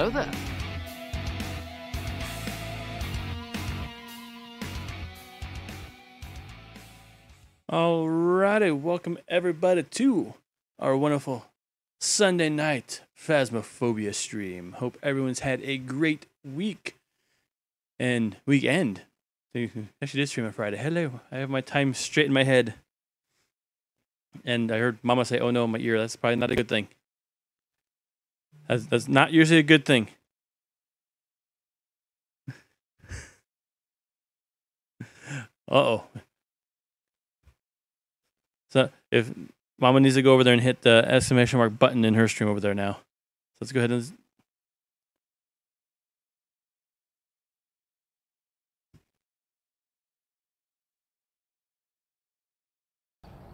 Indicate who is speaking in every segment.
Speaker 1: Hello there.
Speaker 2: Alrighty, welcome everybody to our wonderful Sunday night Phasmophobia stream. Hope everyone's had a great week and weekend. Actually, did stream on Friday. Hello, I have my time straight in my head. And I heard Mama say, "Oh no, my ear." That's probably not a good thing. That's that's not usually a good thing. uh oh. So if Mama needs to go over there and hit the exclamation mark button in her stream over there now. So let's go ahead and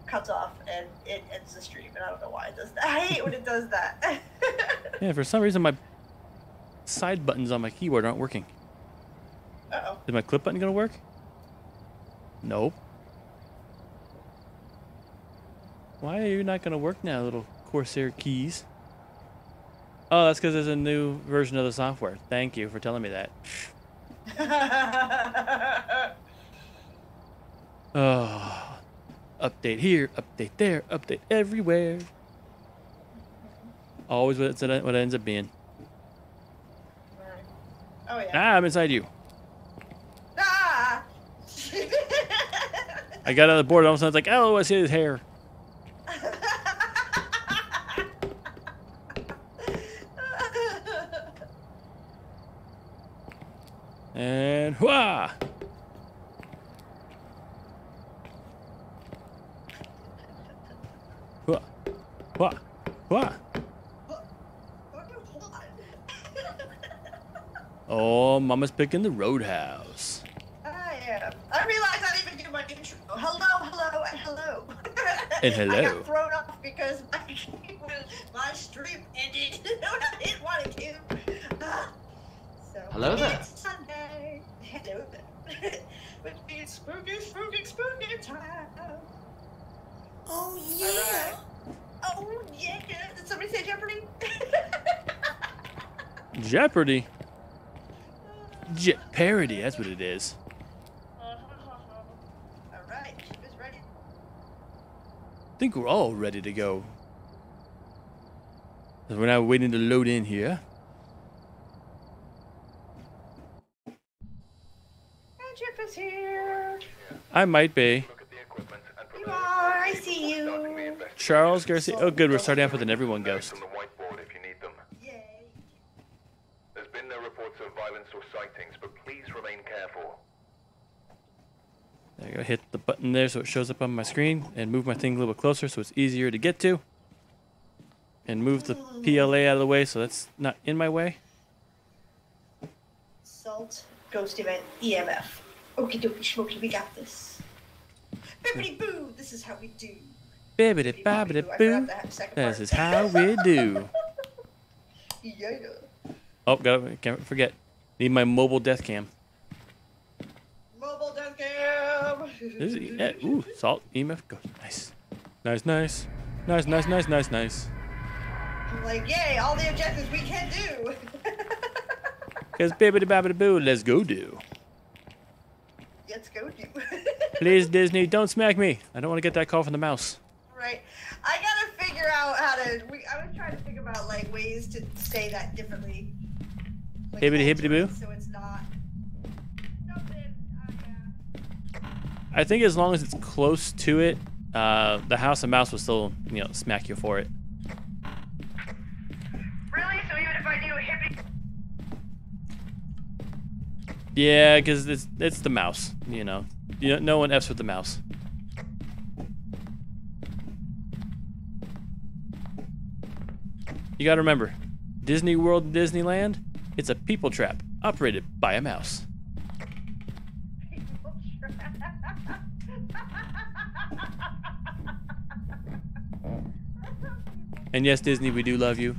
Speaker 3: cuts off and it ends the stream, and I don't know why it does that. I hate when it does that.
Speaker 2: yeah. For some reason, my side buttons on my keyboard aren't working.
Speaker 3: Uh oh.
Speaker 2: Is my clip button gonna work? Nope. Why are you not gonna work now, little Corsair keys? Oh, that's because there's a new version of the software. Thank you for telling me that. Oh, update here, update there, update everywhere. Always what, it's, what it ends up being.
Speaker 3: oh yeah.
Speaker 2: Ah, I'm inside you.
Speaker 3: Ah!
Speaker 2: I got out of the board, and all of a sudden it's like, oh, I see his hair. And! Wha! Wha! Wha! Oh, Mama's picking the roadhouse.
Speaker 3: I am. I realized I didn't even do my intro. Hello, hello, and hello.
Speaker 2: And
Speaker 3: I
Speaker 2: hello.
Speaker 3: got thrown off because my, my stream ended. I didn't want it to. So,
Speaker 1: Hello there.
Speaker 3: It's Sunday. Hello there. Which means spooky, spooky, spooky time.
Speaker 4: Oh
Speaker 3: Alright. Oh yeah. Did somebody say Jeopardy?
Speaker 2: Jeopardy. Je- parody, that's what it is.
Speaker 3: Alright, ship is ready.
Speaker 2: I think we're all ready to go. So We're now waiting to load in here.
Speaker 3: And Chip is here.
Speaker 2: I might be.
Speaker 3: You are. I see you.
Speaker 2: Charles Garcia. Oh, good. We're starting off with an everyone ghost.
Speaker 5: On the whiteboard if you need them.
Speaker 3: Yay.
Speaker 5: There's been no reports of violence or sightings, but please remain careful.
Speaker 2: There you go. Hit the button there so it shows up on my screen and move my thing a little bit closer so it's easier to get to. And move the PLA out of the way so that's not in my way.
Speaker 3: Salt, ghost event, EMF. Okie dokie schmoky, we got this. Bippity boo, this is how we do.
Speaker 2: Bibbidi bobbidi boo. This is how we do.
Speaker 3: Yeah.
Speaker 2: Oh, got can't forget. Need my mobile death cam.
Speaker 3: Mobile death cam.
Speaker 2: This is, yeah, ooh, salt EMF go. Nice. Nice, nice. Nice, nice, nice, nice, nice.
Speaker 3: I'm like, yay, all the objectives we can do.
Speaker 2: Cause bibbidi bobbidi boo, let's go do.
Speaker 3: Let's go do.
Speaker 2: Please, Disney, don't smack me. I don't want to get that call from the mouse.
Speaker 3: right. I gotta figure out how to. We, I was trying to think about like ways to say that differently. Like,
Speaker 2: Hibbity hibbity boo?
Speaker 3: So it's not.
Speaker 2: I think as long as it's close to it, uh, the House of Mouse will still, you know, smack you for it.
Speaker 3: Really? So even if I do hippie.
Speaker 2: Yeah, because it's it's the mouse. You know, you know, no one f's with the mouse. You gotta remember, Disney World Disneyland, it's a people trap operated by a mouse. And yes, Disney, we do love you.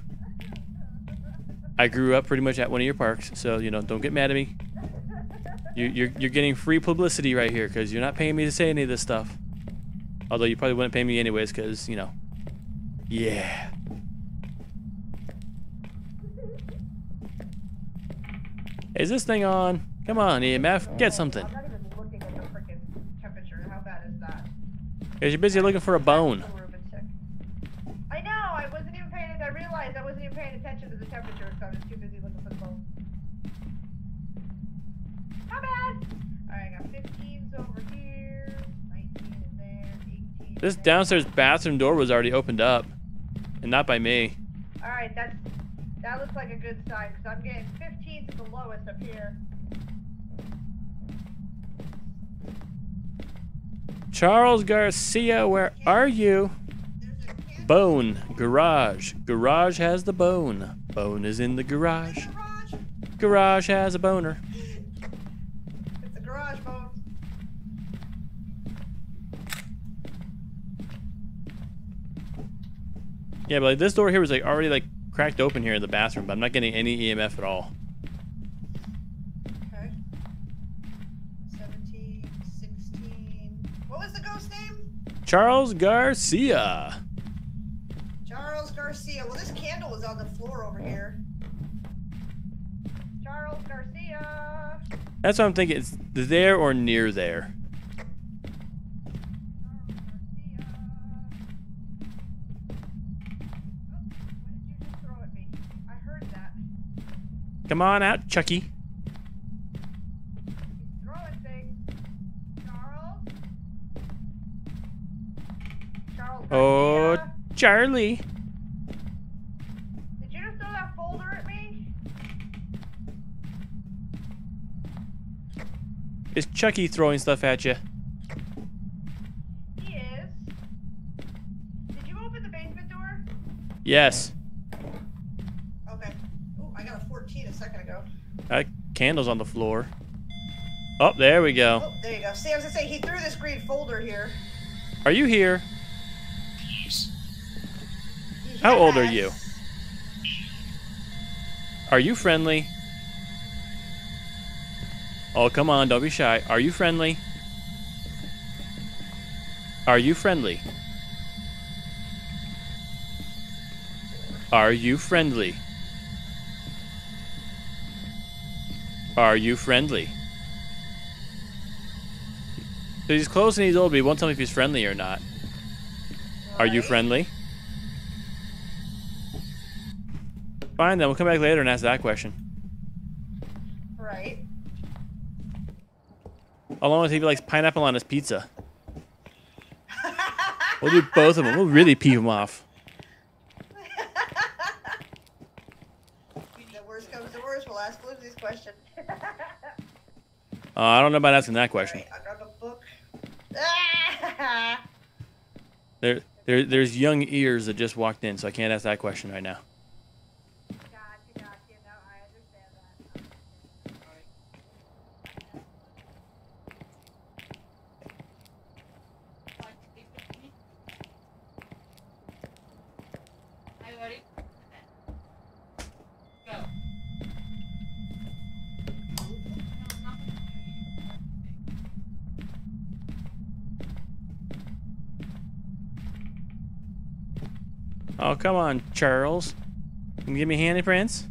Speaker 2: I grew up pretty much at one of your parks, so you know, don't get mad at me. You, you're you're getting free publicity right here because you're not paying me to say any of this stuff. Although you probably wouldn't pay me anyways, because you know, yeah. Is this thing on? Come on, EMF, get something.
Speaker 3: I'm not even looking at the freaking temperature. How bad is that?
Speaker 2: Because you're busy looking for a bone.
Speaker 3: The room is sick. I know. I wasn't even paying. I realized I wasn't even paying attention to the temperature, so I was too busy looking for the bone. Not bad. Alright, I got 15s over here. 19 in there. 18.
Speaker 2: This downstairs bathroom door was already opened up. And not by me.
Speaker 3: All right, that's that looks like a good sign because I'm getting 15 lowest up here.
Speaker 2: Charles Garcia, where are you?
Speaker 3: There's a can
Speaker 2: Bone. Garage. Garage has the bone. Bone is in the garage.
Speaker 3: garage.
Speaker 2: Has a boner.
Speaker 3: It's a garage phone.
Speaker 2: Yeah, but like this door here was like already like cracked open here in the bathroom, but I'm not getting any EMF at all. Charles Garcia.
Speaker 3: Charles Garcia. Well, this candle was on the floor over here. Charles Garcia.
Speaker 2: That's what I'm thinking. It's there or near there. Oh, Come on out, Chucky. Oh? Charlie.
Speaker 3: Did you just throw that folder at me?
Speaker 2: Is Chucky throwing stuff at you?
Speaker 3: He is. Did you open the basement door?
Speaker 2: Yes.
Speaker 3: Okay. Oh, I got a 14 a second ago.
Speaker 2: That candle's on the floor. Oh, there we go.
Speaker 3: Oh, there you go. See, I was gonna say he threw this green folder here.
Speaker 2: Are you here? How old are you? Are you friendly? Oh, come on, don't be shy. Are you friendly? Are you friendly? Are you friendly? Are you friendly? So he's close and he's old, but he won't tell me if he's friendly or not. Are you friendly? Fine, then we'll come back later and ask that question.
Speaker 3: Right.
Speaker 2: How long will if he likes pineapple on his pizza? We'll do both of them. We'll really pee him off.
Speaker 3: The worst comes to worst, we'll ask Lindsay's question.
Speaker 2: Uh, I don't know about asking that question.
Speaker 3: Alright, I grab a book.
Speaker 2: There, there, there's young ears that just walked in, so I can't ask that question right now.
Speaker 3: Gotcha, gotcha. No, I understand that.
Speaker 2: Oh, come on, Charles. Can you give me a handy prints?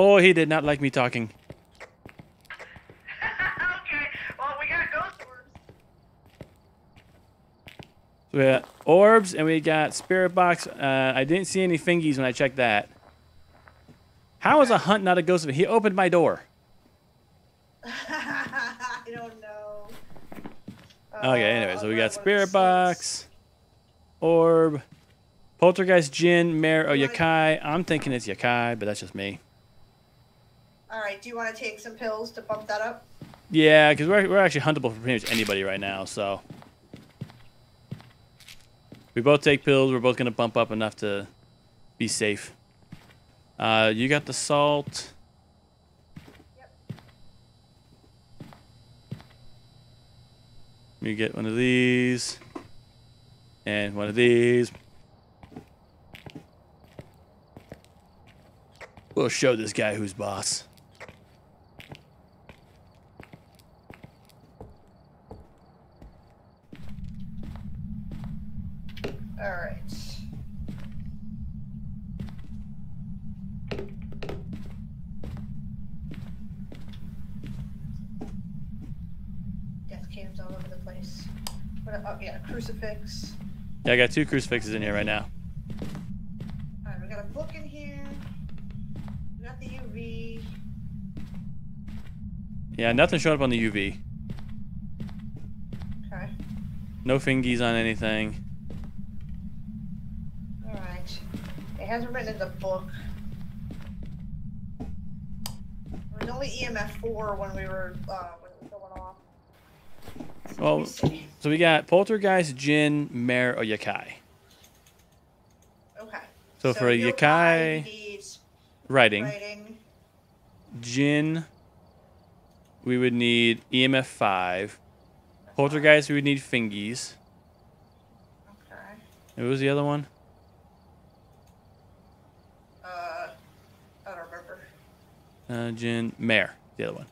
Speaker 2: Oh, he did not like me talking.
Speaker 3: okay, well, we got ghost orbs.
Speaker 2: So we got orbs and we got spirit box. Uh, I didn't see any fingies when I checked that. How is a hunt not a ghost? He opened my door.
Speaker 3: I don't know.
Speaker 2: Okay, anyway, so we got
Speaker 3: Uh,
Speaker 2: Spirit Box, Orb, Poltergeist, Jinn, Mare, or Yokai. I'm thinking it's Yokai, but that's just me.
Speaker 3: All right. Do you want to take some pills to bump that up?
Speaker 2: Yeah, because we're, we're actually huntable for pretty much anybody right now, so. We both take pills. We're both going to bump up enough to be safe. Uh, you got the salt.
Speaker 3: Yep.
Speaker 2: You get one of these. And one of these. We'll show this guy who's boss.
Speaker 3: All right. Death cams all over the place. What? Oh yeah, crucifix.
Speaker 2: Yeah, I got two crucifixes in here right now.
Speaker 3: All right, we got a book in here. We got the UV.
Speaker 2: Yeah, nothing showed up on the UV.
Speaker 3: Okay.
Speaker 2: No fingies on anything.
Speaker 3: All right. It hasn't written in the book. It was only EMF four when we were uh, when it was going off. So
Speaker 2: Well,
Speaker 3: see.
Speaker 2: So we got Poltergeist, Jinn, Mare, or Yokai.
Speaker 3: Okay.
Speaker 2: So for a
Speaker 3: yokai-
Speaker 2: Writing.
Speaker 3: writing.
Speaker 2: Jinn, we would need EMF 5. Poltergeist, we would need fingies.
Speaker 3: Okay.
Speaker 2: What was the other one?
Speaker 3: Uh, I don't remember.
Speaker 2: Uh, Jinn, Mare, the other one.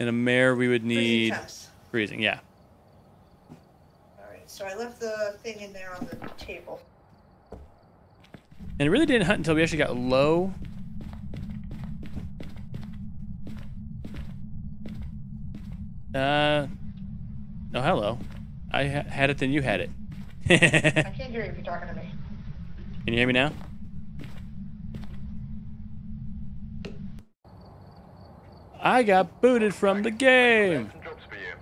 Speaker 2: And a Mare, we would need
Speaker 3: temps.
Speaker 2: freezing. Yeah.
Speaker 3: All right. So I left the thing in there on the table.
Speaker 2: And it really didn't hunt until we actually got low. Uh, oh, hello. I ha- had it, then you had it.
Speaker 3: I
Speaker 2: Can
Speaker 3: can't hear you if you're talking to me.
Speaker 2: Can you hear me now? I got booted from the game.
Speaker 5: Some jobs for you.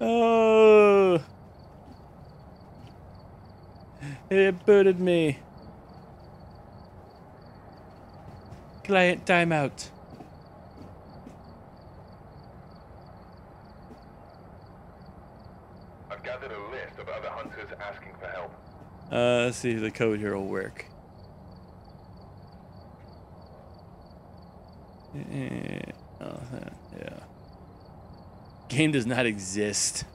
Speaker 2: oh. It booted me. Client timeout.
Speaker 5: I've gathered a list of other hunters asking for help.
Speaker 2: Uh, let's see if the code here will work. Eh, Oh, yeah. Game does not exist.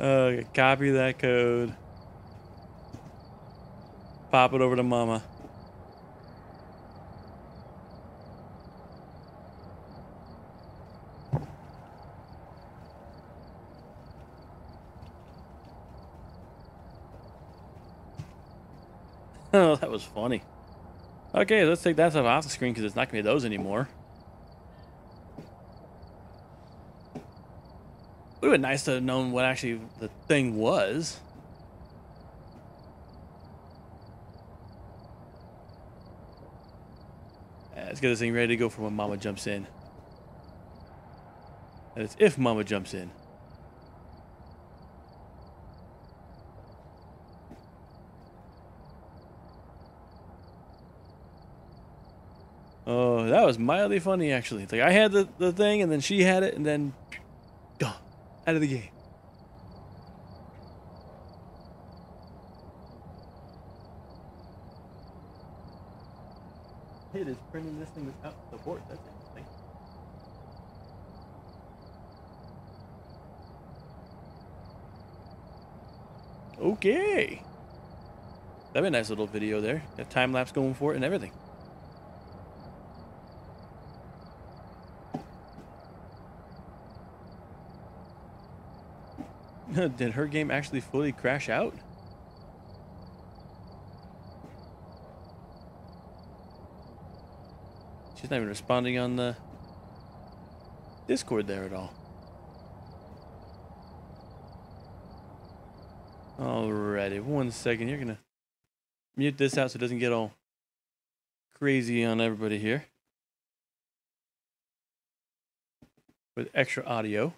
Speaker 2: Uh, copy that code. Pop it over to mama. Oh, that was funny. Okay, let's take that stuff off the screen because it's not going to be those anymore. It Would have been nice to have known what actually the thing was. Let's get this thing ready to go for when Mama jumps in. And it's if Mama jumps in. Oh, that was mildly funny actually. Like I had the, the thing and then she had it and then gone out of the game. It is printing this thing without the board. That's interesting. Okay. That'd be a nice little video there. Got time lapse going for it and everything. Did her game actually fully crash out? She's not even responding on the Discord there at all. Alrighty, one second. You're gonna mute this out so it doesn't get all crazy on everybody here with extra audio.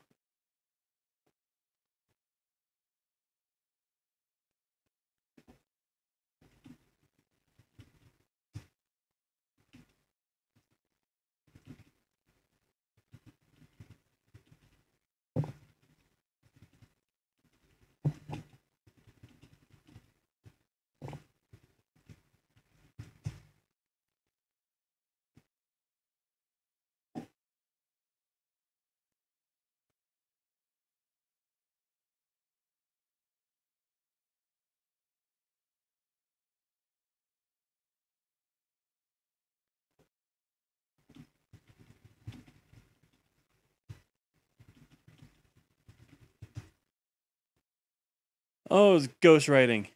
Speaker 2: Oh, it's ghostwriting.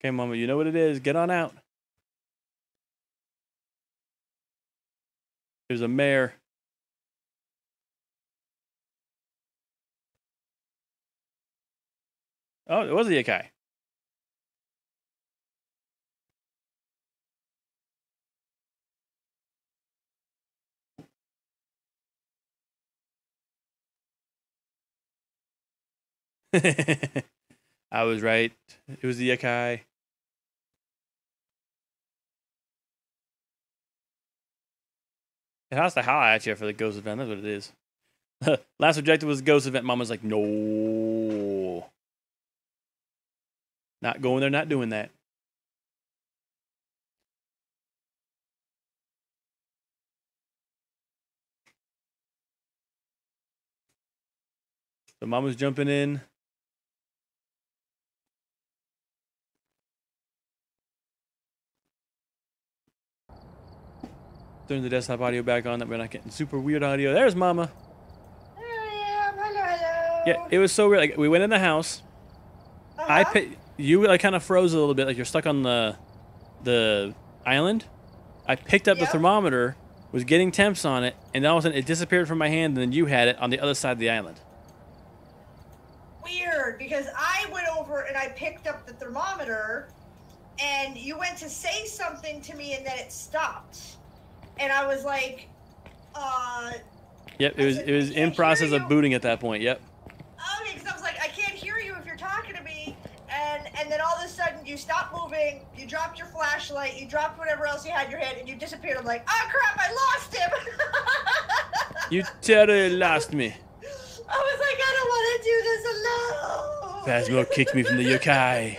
Speaker 2: Okay, Mama, you know what it is. Get on out. There's a mayor. Oh, it was a Yokai. I was right. It was the Yokai. It has to howl at you for the ghost event. That's what it is. Last objective was ghost event. Mama's like, no. Not going there, not doing that. So mama's jumping in. Turn the desktop audio back on that we're not getting super weird audio. There's mama.
Speaker 3: Am. Hello, hello.
Speaker 2: Yeah, it was so weird. Like we went in the house. I
Speaker 3: Uh-huh.
Speaker 2: pi- you like kind of froze a little bit, like you're stuck on the the island. I picked up the thermometer, was getting temps on it, and then all of a sudden it disappeared from my hand, and then you had it on the other side of the island.
Speaker 3: weird because I went over and I picked up the thermometer, and you went to say something to me, and then it stopped, and I was like, uh,
Speaker 2: Yep, it was
Speaker 3: said,
Speaker 2: it was in process of booting at that point. Yep.
Speaker 3: okay, because I was like, I can't hear you if you're talking to me, and and then all of a sudden you stopped moving, you dropped your flashlight, you dropped whatever else you had in your hand, and you disappeared. I'm like, oh crap, I lost him.
Speaker 2: You totally lost me.
Speaker 3: I was like, I don't want to do this alone.
Speaker 2: Phasmo kicked me from the yokai.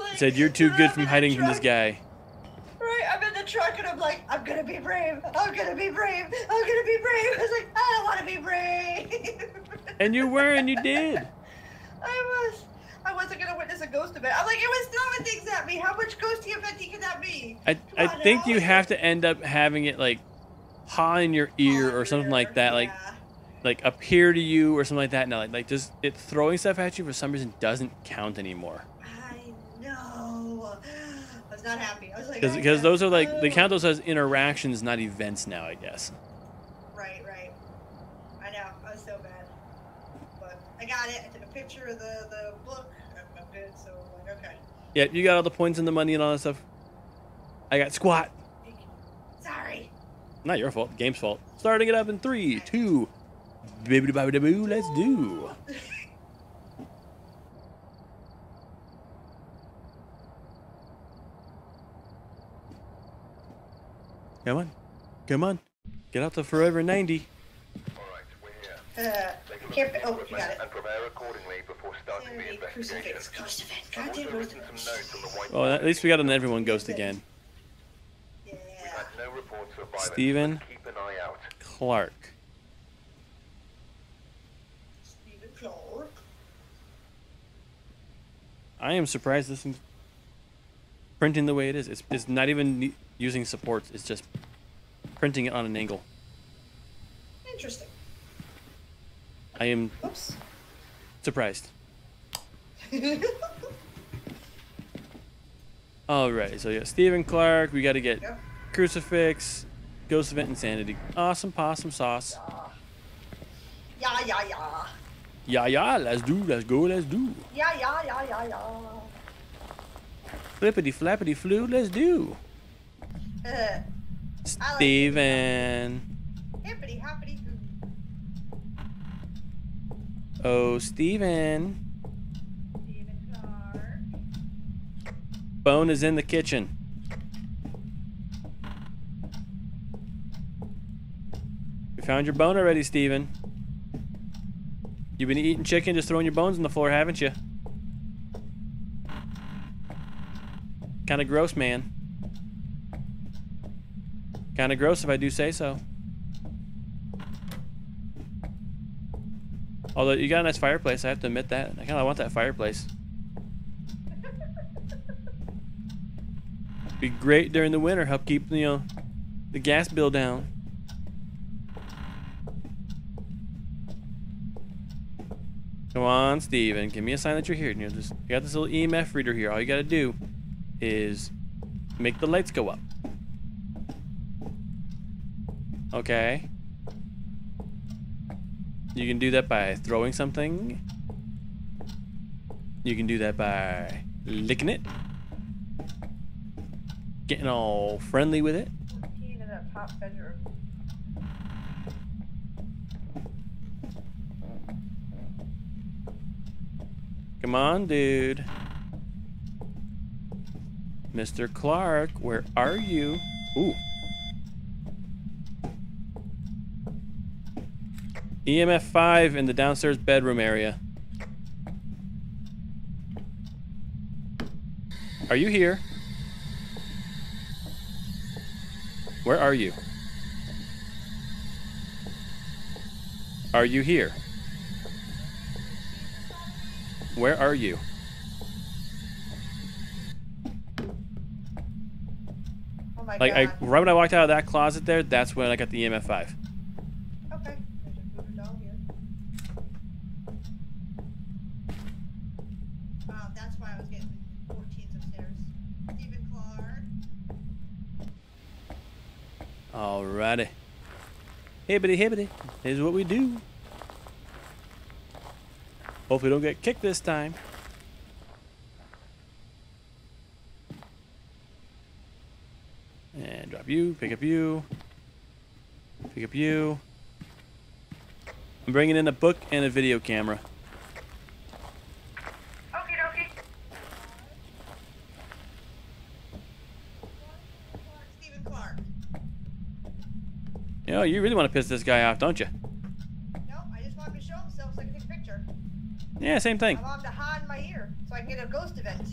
Speaker 3: Like,
Speaker 2: Said you're too good from hiding from this guy.
Speaker 3: Right, I'm in the truck and I'm like, I'm gonna be brave. I'm gonna be brave. I'm gonna be brave. I was like, I don't want to be brave.
Speaker 2: And you were, and you did.
Speaker 3: I was. I wasn't gonna witness a ghost event. I'm like, it was throwing things at me. How much ghosty eventy can that be?
Speaker 2: I,
Speaker 3: Come
Speaker 2: I think
Speaker 3: now.
Speaker 2: you have to end up having it like paw in your ear or something like that, like
Speaker 3: yeah.
Speaker 2: like appear to you or something like that. No, like, like just it throwing stuff at you for some reason doesn't count anymore.
Speaker 3: I know. Was not happy. I was like,
Speaker 2: Because because those are like they count those as interactions, not events now. I guess.
Speaker 3: Right, right. I know. I was so bad. But I got it. I took a picture of the, the book. I'm, good. So I'm like, okay.
Speaker 2: Yeah, you got all the points and the money and all that stuff. I got squat.
Speaker 3: Sorry.
Speaker 2: Not your fault. Game's fault. Starting it up in three, two, baby baby boo. Let's do. Come on, come on, get out the Forever 90.
Speaker 5: All right, we're here.
Speaker 3: Uh,
Speaker 5: Take a at
Speaker 3: oh, you got it.
Speaker 5: and prepare accordingly before starting the investigation.
Speaker 3: crucifix, ghost event.
Speaker 5: I've
Speaker 3: Goddamn
Speaker 5: also
Speaker 3: ghost
Speaker 5: written
Speaker 3: event.
Speaker 5: some notes on the white
Speaker 2: Well, at least we got an everyone ghost again.
Speaker 3: Yeah.
Speaker 5: No reports.
Speaker 2: Steven.
Speaker 5: Keep an eye out.
Speaker 2: Clark.
Speaker 3: Stephen Clark.
Speaker 2: I am surprised this thing's printing the way it is. It's, it's not even ne- using supports. It's just printing it on an angle.
Speaker 3: Interesting.
Speaker 2: I am
Speaker 3: Oops.
Speaker 2: surprised. All right, so yeah, Stephen Clark. We got to get
Speaker 3: Yep.
Speaker 2: Crucifix, Ghost Event Insanity. Awesome possum sauce.
Speaker 3: Yeah, yeah, yeah.
Speaker 2: Yeah, yeah, let's do, let's go, let's do.
Speaker 3: Yeah, yeah, yeah, yeah, yeah.
Speaker 2: Flippity flappity flu, let's do.
Speaker 3: Uh, like
Speaker 2: Steven.
Speaker 3: hippity hoppity hoo.
Speaker 2: Oh, Steven.
Speaker 3: Stephen Clark.
Speaker 2: Bone is in the kitchen. You found your bone already, Steven. You've been eating chicken, just throwing your bones on the floor, haven't you? Kinda gross, man. Kinda gross if I do say so. Although you got a nice fireplace, I have to admit that. I kinda want that fireplace. Be great during the winter, help keep you know the gas bill down. Come on, Steven. Give me a sign that you're here. You know, just you got this little EMF reader here. All you gotta do is make the lights go up. Okay. You can do that by throwing something. You can do that by licking it. Getting all friendly with it. Come on, dude. Mr. Clark, where are you? Ooh. EMF 5 in the downstairs bedroom area. Are you here? Where are you? Are you here? Where are you?
Speaker 3: Oh my
Speaker 2: Like I
Speaker 3: god.
Speaker 2: right when I walked out of that closet there, that's when I got the EMF five.
Speaker 3: Okay. There's a voodoo doll here. Wow, that's why I was getting 14s upstairs. Stephen Clark.
Speaker 2: Alrighty. Hibbity hibbity. Here's what we do. Hopefully don't get kicked this time. And drop you, pick up you. Pick up you. I'm bringing in a book and a video camera.
Speaker 3: Okie dokie. Stephen Clark.
Speaker 2: You know, you really want to piss this guy off, don't you?
Speaker 3: No, I just wanted to show himself so I can take a picture.
Speaker 2: Yeah, same thing.
Speaker 3: I want him to ha in my ear so I can get a ghost event.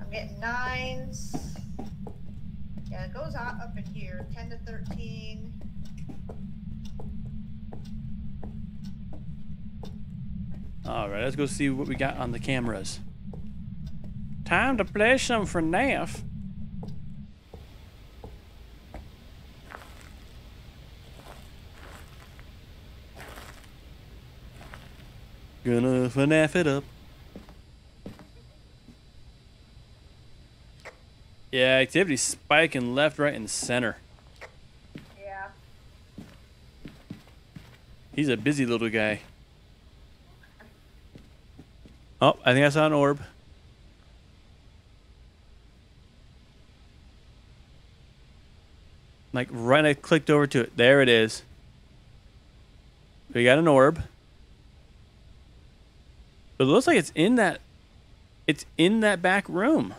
Speaker 3: I'm getting nines. Yeah, it goes out up in here. 10 to 13.
Speaker 2: Alright, let's go see what we got on the cameras. Time to play some for FNAF. Gonna FNAF it up. Yeah, activity spiking left, right, and center.
Speaker 3: Yeah.
Speaker 2: He's a busy little guy. Oh, I think I saw an orb. Like right, I clicked over to it. There it is. We got an orb. But it looks like it's in that. It's in that back room.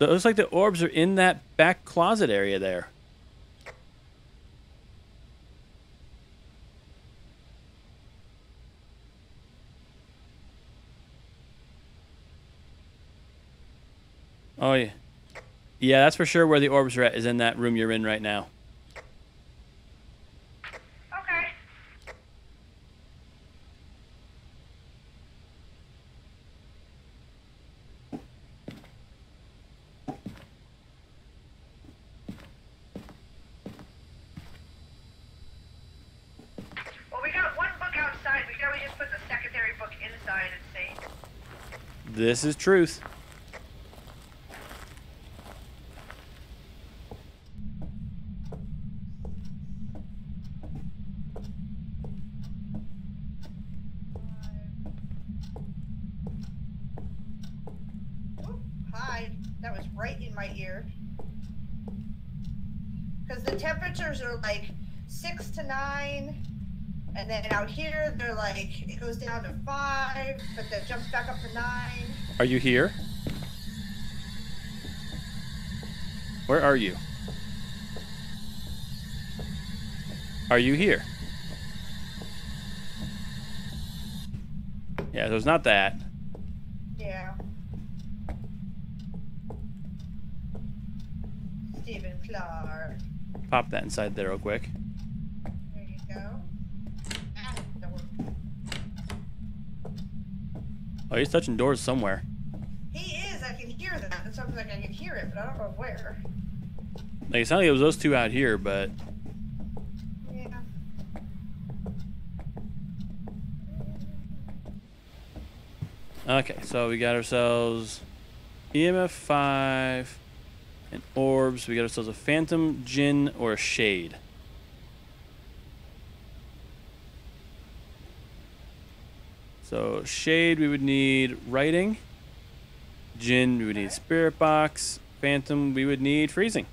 Speaker 2: It looks like the orbs are in that back closet area there. Oh yeah. Yeah, that's for sure where the orbs are at is in that room you're in right now.
Speaker 3: Okay. Well, we got one book outside. We can always just put the secondary book inside and see.
Speaker 2: This is truth.
Speaker 3: That was right in my ear. Because the temperatures are like six to nine, and then out here they're like it goes down to five, but then jumps back up to nine.
Speaker 2: Are you here? Where are you? Are you here? Yeah, so it's not that.
Speaker 3: Yeah. Stephen Clark.
Speaker 2: Pop that inside there real quick.
Speaker 3: There you go. Ah.
Speaker 2: Oh, he's touching doors somewhere.
Speaker 3: He is. I can hear that. It sounds like I can hear it, but I don't know where.
Speaker 2: Like it sounded like it was those two out here, but
Speaker 3: Yeah.
Speaker 2: okay. So we got ourselves EMF five and orbs. We got ourselves a phantom, Jinn, or a shade. So shade, we would need writing. Jinn, we would need spirit box. Phantom, we would need freezing.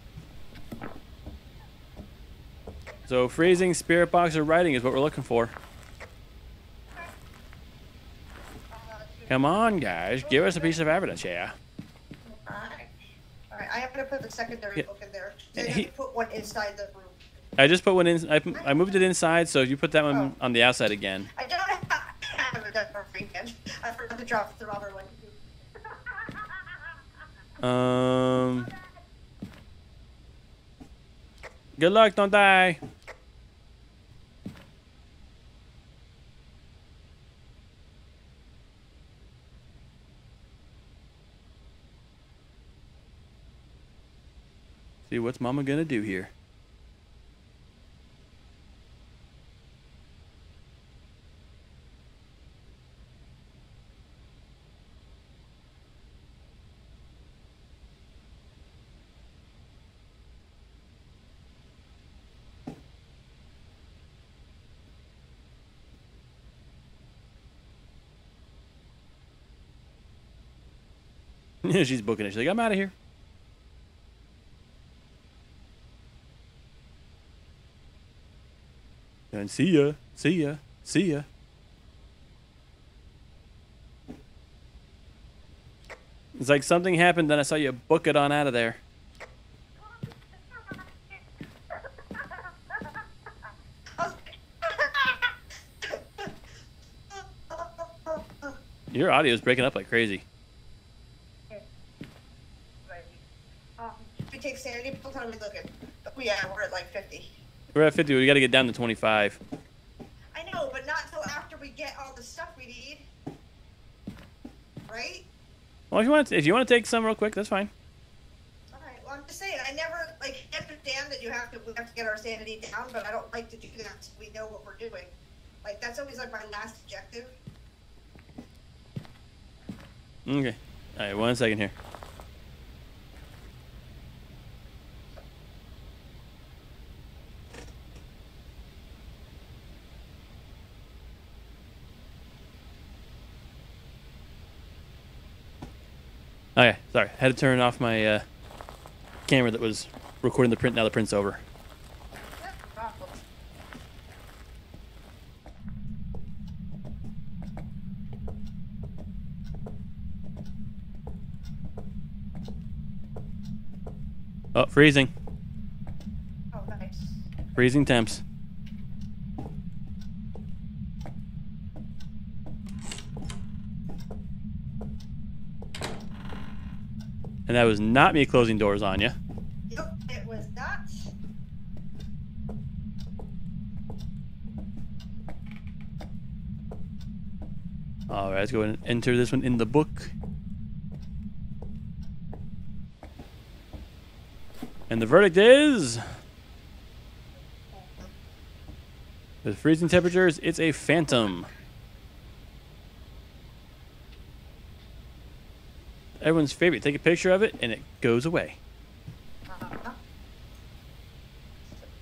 Speaker 2: So freezing, spirit box, or writing is what we're looking for. Come on, guys, give us a piece of evidence, yeah.
Speaker 3: Alright. Alright, I am gonna put the secondary
Speaker 2: Yeah.
Speaker 3: book in there. They
Speaker 2: he-
Speaker 3: have to put one inside the room.
Speaker 2: I just put one in. I, I moved it inside, so if you put that one
Speaker 3: Oh.
Speaker 2: on the outside again.
Speaker 3: I don't have, have it done for weekend. I forgot to drop the rubber one.
Speaker 2: Um. Good luck, don't die. See what's Mama gonna do here? She's booking it. She's like, I'm out of here. And see ya, see ya, see ya. It's like something happened, then I saw you book it on out of there. Your audio is breaking up like crazy.
Speaker 3: Um, we take sanity how are we looking? Oh, yeah, we're at like 50.
Speaker 2: We're at 50. We got to get down to 25.
Speaker 3: I know, but not until after we get all the stuff we need. Right?
Speaker 2: Well, if you want, to, if you want to take some real quick, that's fine.
Speaker 3: Alright, well, I'm just saying, I never, like, understand that you have to, we have to get our sanity down, but I don't like to do that until we know what we're doing. Like, that's always, like, my last objective.
Speaker 2: Okay. All right, one second here. Okay, sorry. Had to turn off my uh, camera that was recording the print. Now the print's over. Oh, freezing.
Speaker 3: Oh, nice.
Speaker 2: Freezing temps. And that was not me closing doors on you.
Speaker 3: Nope, it was not.
Speaker 2: All right, let's go and enter this one in the book. And the verdict is with freezing temperatures, it's a phantom. Everyone's favorite. Take a picture of it and it goes away.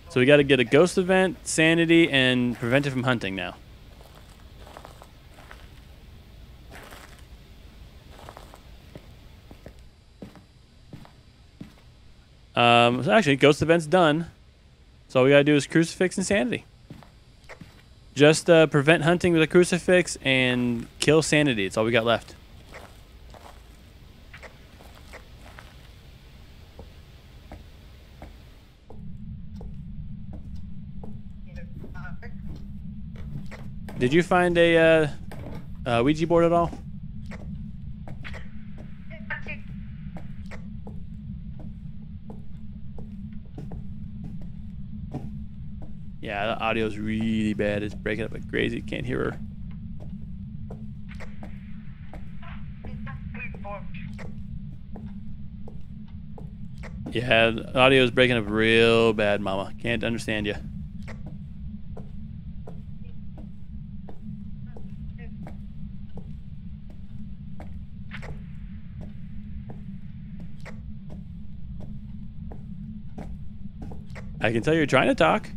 Speaker 2: So we got to get a ghost event, sanity, and prevent it from hunting now. Um, so actually, ghost event's done. So all we gotta do is crucifix insanity. Just uh, prevent hunting with a crucifix and kill sanity. It's all we got left. Did you find a uh, Ouija board at all? Yeah, the audio's really bad. It's breaking up like crazy. Can't hear her. Yeah, the audio's breaking up real bad, Mama. Can't understand you. I can tell you're trying to talk.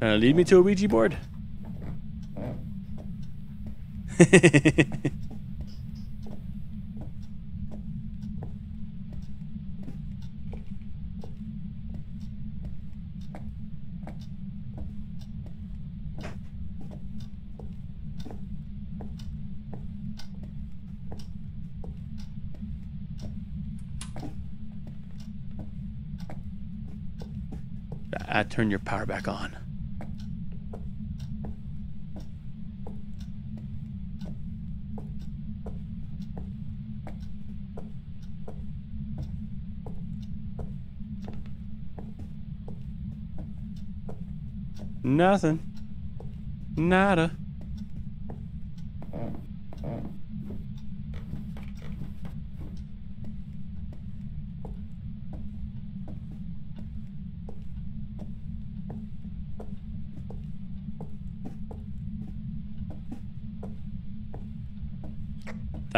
Speaker 2: To lead me to a Ouija board? I turn your power back on. Nothing. Nada.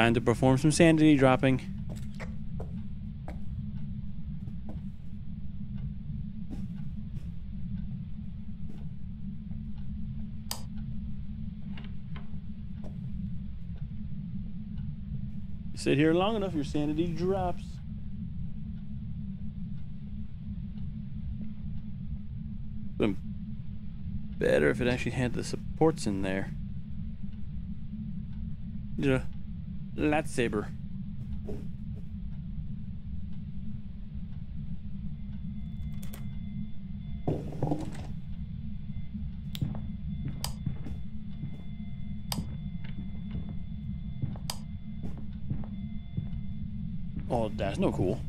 Speaker 2: Time to perform some sanity dropping. Sit here long enough, your sanity drops. Been better if it actually had the supports in there. Yeah. Lightsaber. Oh, that's no cool.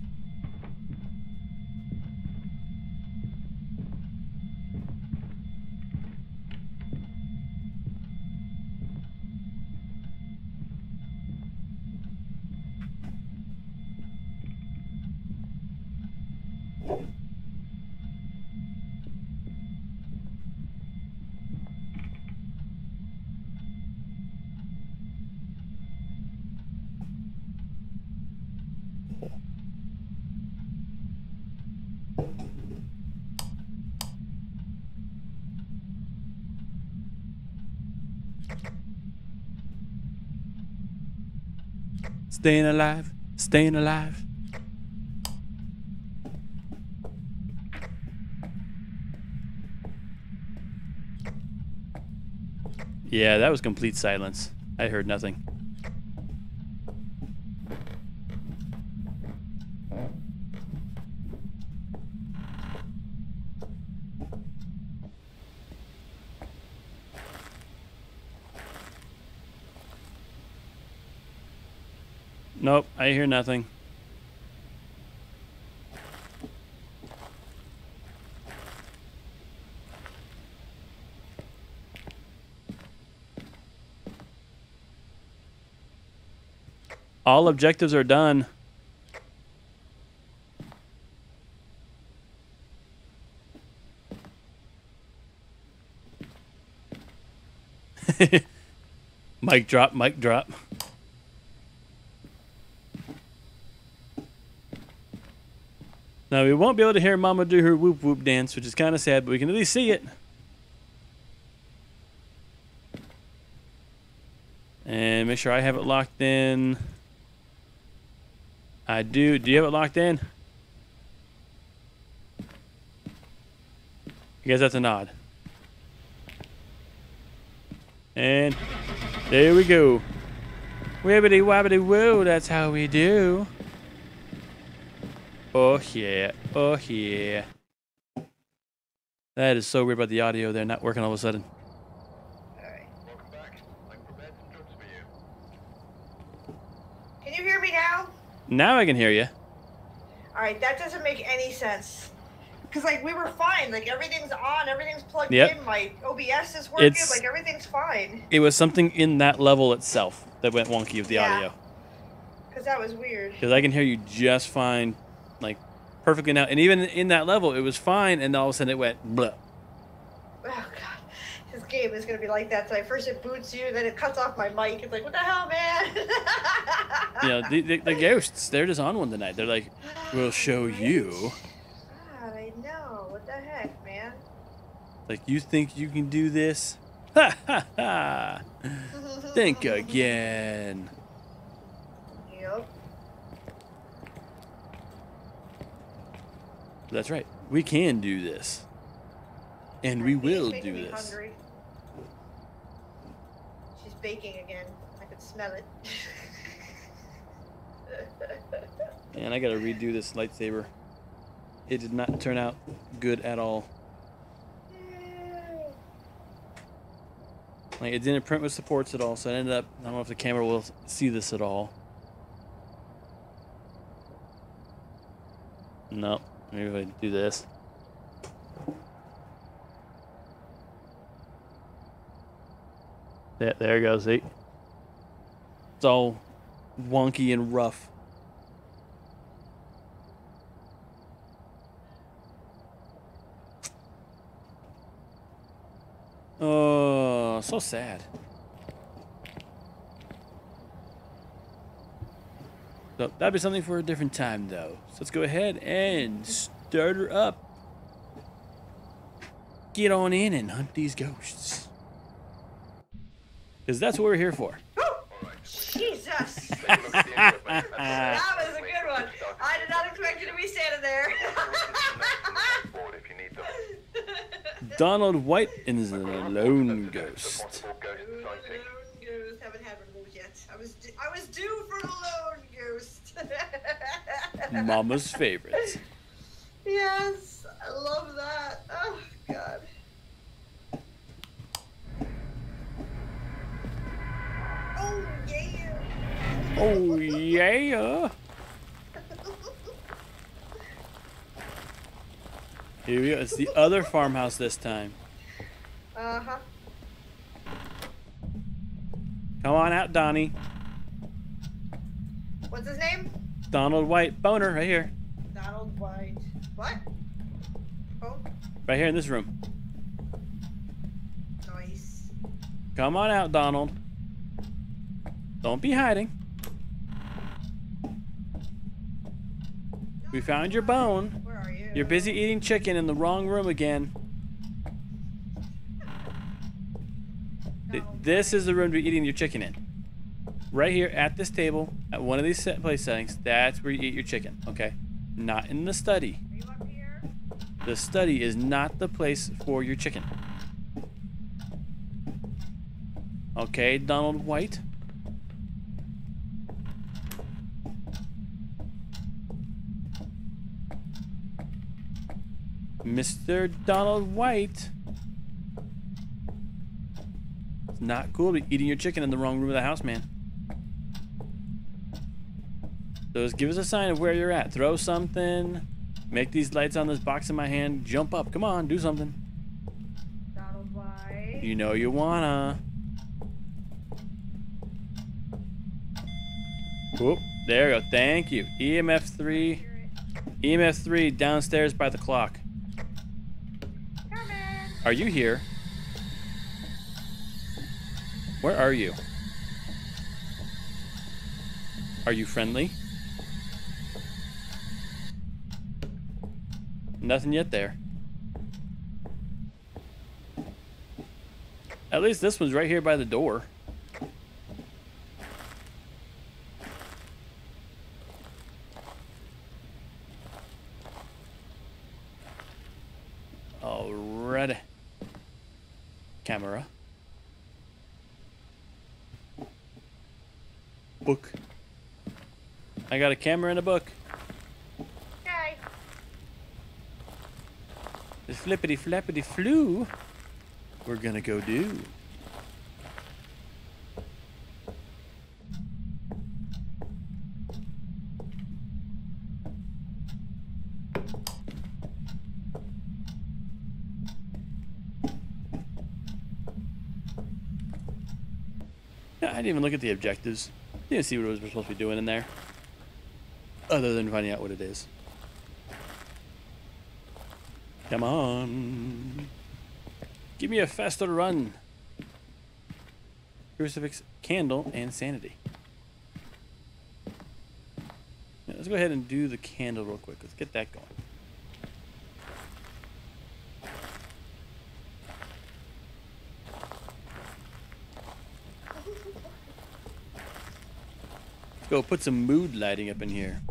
Speaker 2: Staying alive, staying alive. Yeah, that was complete silence. I heard nothing. Nope, I hear nothing. All objectives are done. mic drop, mic drop. Now we won't be able to hear Mama do her whoop whoop dance, which is kind of sad, but we can at least see it. And make sure I have it locked in. I do. Do you have it locked in? You guys have to nod. And there we go. Wibbity wobbity woo, that's how we do. Oh yeah, oh yeah. That is so weird about the audio there not working all of a sudden.
Speaker 3: Alright.
Speaker 5: Welcome back. I prepared some drugs for you.
Speaker 3: Can you hear me now?
Speaker 2: Now I can hear you.
Speaker 3: Alright, that doesn't make any sense. Cause like we were fine, like everything's on, everything's plugged
Speaker 2: Yep.
Speaker 3: in, my OBS is working,
Speaker 2: It's-
Speaker 3: like everything's fine.
Speaker 2: It was something in that level itself that went wonky with the
Speaker 3: Yeah.
Speaker 2: audio.
Speaker 3: Cause that was weird.
Speaker 2: Because I can hear you just fine, perfectly now. And even in that level, it was fine, and all of a sudden it went blah.
Speaker 3: Oh god. This game is gonna be like that tonight. First it boots you, then it cuts off my mic. It's like, what the hell, man?
Speaker 2: You know, the, the, the ghosts, they're just on one tonight. They're like, we'll ah, show you.
Speaker 3: God, I know. What the heck, man?
Speaker 2: Like, you think you can do this? Ha ha ha! Think again.
Speaker 3: Yep.
Speaker 2: That's right. We can do this. And we will do this.
Speaker 3: hungry. She's baking again. I could smell it.
Speaker 2: And I gotta redo this lightsaber. It did not turn out good at all. Like it didn't print with supports at all, so I ended up I don't know if the camera will see this at all. No. Maybe if I do this. Yeah, there it goes. See? It's all wonky and rough. Oh, so sad. So that'd be something for a different time, though. So let's go ahead and start her up. Get on in and hunt these ghosts. Because that's what we're here for.
Speaker 3: Jesus!
Speaker 5: Take a look at the equipment.
Speaker 3: that was a good one. I did not expect you to be standing there.
Speaker 5: Board if you need them.
Speaker 2: Donald White is a lone ghost.
Speaker 5: ghost
Speaker 3: ghost. Haven't had one of those yet. I was d- I was due for the lone ghost.
Speaker 2: Mama's favorite.
Speaker 3: Yes, I love that. Oh God. Oh yeah.
Speaker 2: Oh, yeah. Here we go. It's the other farmhouse this time.
Speaker 3: Uh huh.
Speaker 2: Come on out, Donnie.
Speaker 3: What's his name?
Speaker 2: Donald White. Boner, right here.
Speaker 3: Donald White. What? Oh,
Speaker 2: Right here in this room.
Speaker 3: nice.
Speaker 2: Come on out, Donald. Don't be hiding. We found your bone.
Speaker 3: Where are you?
Speaker 2: You're busy eating chicken in the wrong room again.
Speaker 3: Donald
Speaker 2: This is the room to be eating your chicken in. Right here at this table, at one of these set place settings, that's where you eat your chicken, okay? Not in the study. The study is not the place for your chicken. Okay, Donald White. Mr. Donald White. It's not cool to be eating your chicken in the wrong room of the house, man. So just give us a sign of where you're at. Throw something. Make these lights on this box in my hand. Jump up. Come on, do something.
Speaker 3: Donald White.
Speaker 2: You know you wanna. Whoop. There we go. Thank you. EMF 3. EMF 3 downstairs by the clock.
Speaker 3: Coming.
Speaker 2: Are you here? Where are you? Are you friendly? Nothing yet there. At least this one's right here by the door. Alrighty. Camera. Book. I got a camera and a book.
Speaker 3: Okay.
Speaker 2: The flippity flappity flu. We're gonna go do. I didn't even look at the objectives. Didn't see what it was supposed to be doing in there. Other than finding out what it is. Come on. Give me a faster run. Crucifix, candle, and sanity. Yeah, let's go ahead and do the candle real quick. Let's get that going. Let's go put some mood lighting up in here.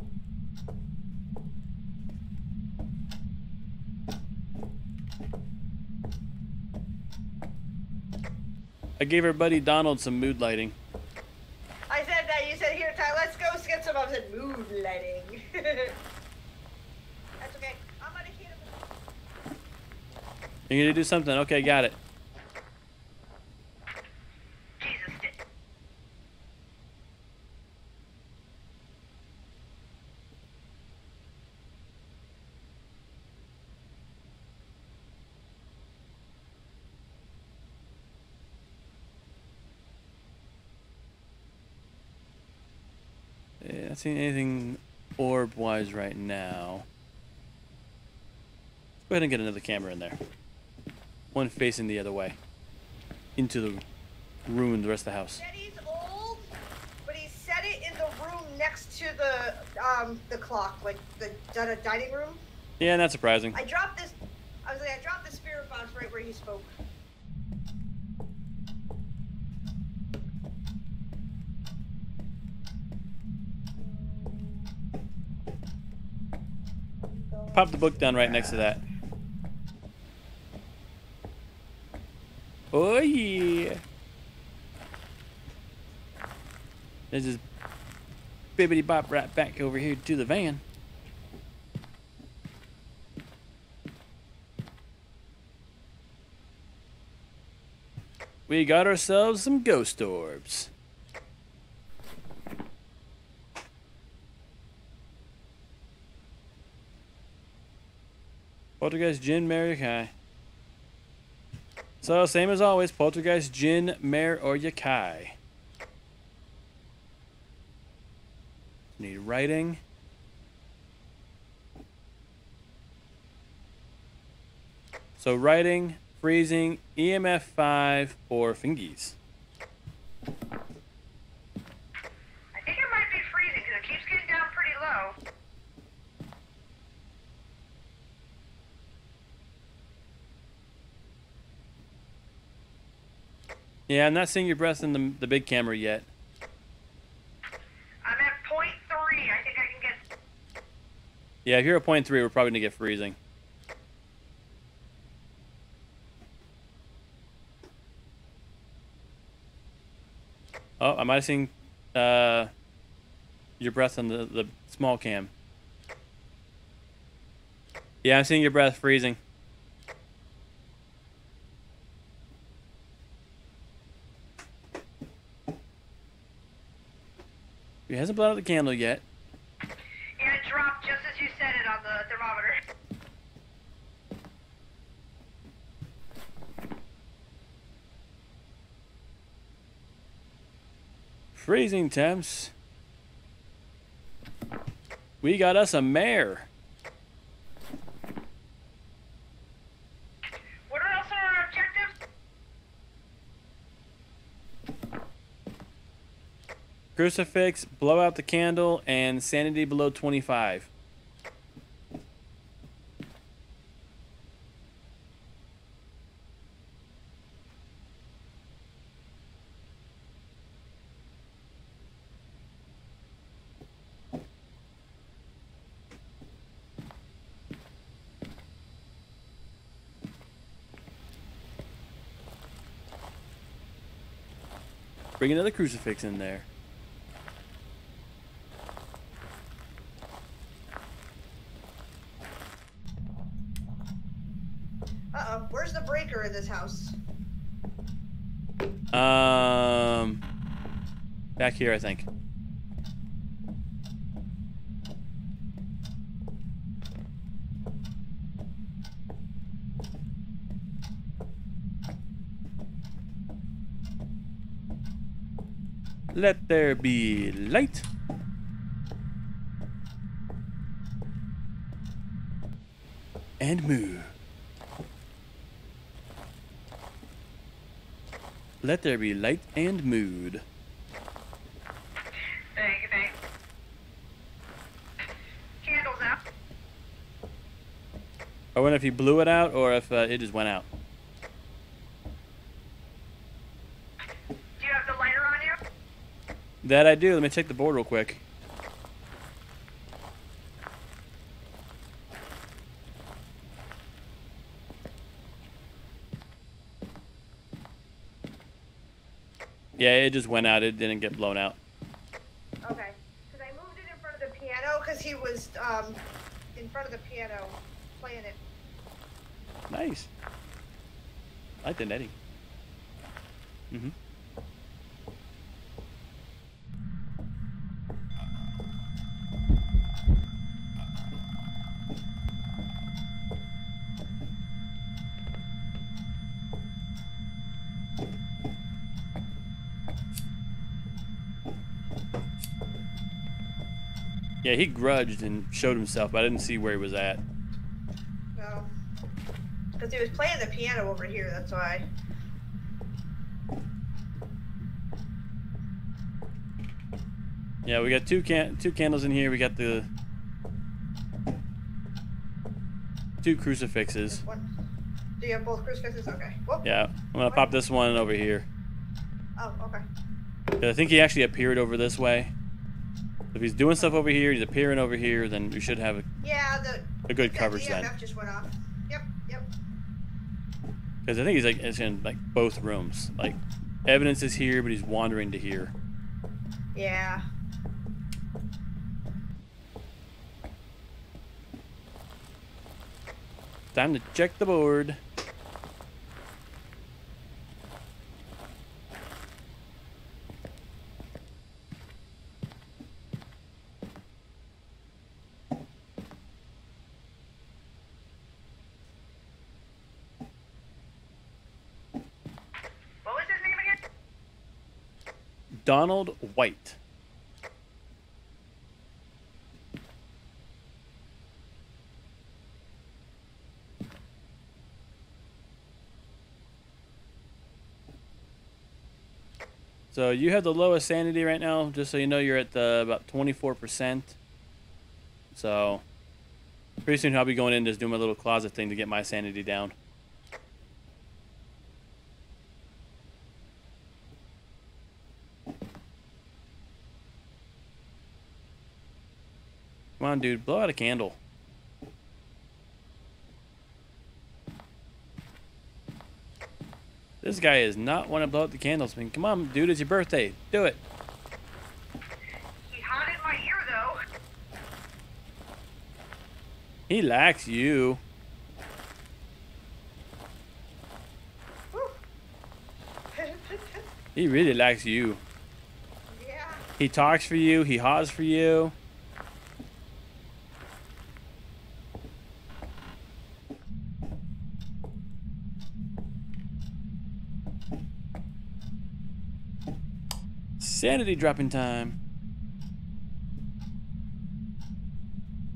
Speaker 2: I gave our buddy Donald some mood lighting.
Speaker 3: I said that. You said, here, Ty, let's go get some. I said, mood lighting. That's okay. I'm gonna heat up.
Speaker 2: You're gonna do something. Okay, got it. Not seeing anything orb wise right now. Let's Go ahead and get another camera in there. One facing the other way. Into the room the rest of the house.
Speaker 3: He's old, but he set it in the room next to the um the clock, like the dining room.
Speaker 2: Yeah, not surprising.
Speaker 3: I dropped this. I was like, I dropped the spirit box right where he spoke.
Speaker 2: Pop the book down right next to that. Oh yeah. There's this bibbity bop right back over here to the van. We got ourselves some ghost orbs. Poltergeist, Jinn, Mare, Yokai. So, same as always, Poltergeist, Jin, Mare, or Yokai. Need writing. So, writing, freezing, EMF 5, or fingies.
Speaker 3: I think it might be freezing because it keeps getting down pretty low.
Speaker 2: Yeah, I'm not seeing your breath in the, the big camera yet.
Speaker 3: I'm at point three. I think I can get.
Speaker 2: Yeah, if you're at point three, we're probably gonna get freezing. Oh, I might have seen uh, your breath on the, the small cam. Yeah, I'm seeing your breath freezing. He hasn't blown out the candle yet.
Speaker 3: Yeah, it dropped just as you said it on the thermometer.
Speaker 2: Freezing temps. We got us a mare. Crucifix, blow out the candle, and sanity below 25. Bring another crucifix in there. Back here, I think. Let there be light. And move. Let there be light and mood.
Speaker 3: Thank you, thank Candles out.
Speaker 2: I wonder if he blew it out or if uh, it just went out.
Speaker 3: Do you have the lighter on you?
Speaker 2: That I do. Let me check the board real quick. Yeah, it just went out. It didn't get blown out.
Speaker 3: Okay. Because I moved it in front of the piano because he was um, in front of the piano
Speaker 2: Nice. I like the netting. Mm-hmm. Yeah, he grudged and showed himself, but I didn't see where he was at.
Speaker 3: Because he was playing the piano over here, that's why.
Speaker 2: Yeah, we got two can two candles in here. We got the two crucifixes.
Speaker 3: Do you have both crucifixes? Okay. Whoop.
Speaker 2: Yeah, I'm gonna pop this one over here.
Speaker 3: Oh, okay.
Speaker 2: I think he actually appeared over this way. If he's doing stuff over here, he's appearing over here, then we should have a
Speaker 3: Yeah, the.
Speaker 2: A good
Speaker 3: the
Speaker 2: coverage then.
Speaker 3: just went off.
Speaker 2: Because I think he's like it's in like both rooms. Like evidence is here, but he's wandering to here.
Speaker 3: Yeah.
Speaker 2: Time to check the board. Donald White. So you have the lowest sanity right now, just so you know you're at the about 24%. So pretty soon I'll be going in just doing my little closet thing to get my sanity down. On, dude, blow out a candle. This guy is not want to blow out the candles. I mean, come on, dude, it's your birthday. Do it.
Speaker 3: He haunted my ear, though.
Speaker 2: He likes you. He really likes you.
Speaker 3: yeah.
Speaker 2: He talks for you. He haws for you. Sanity dropping time.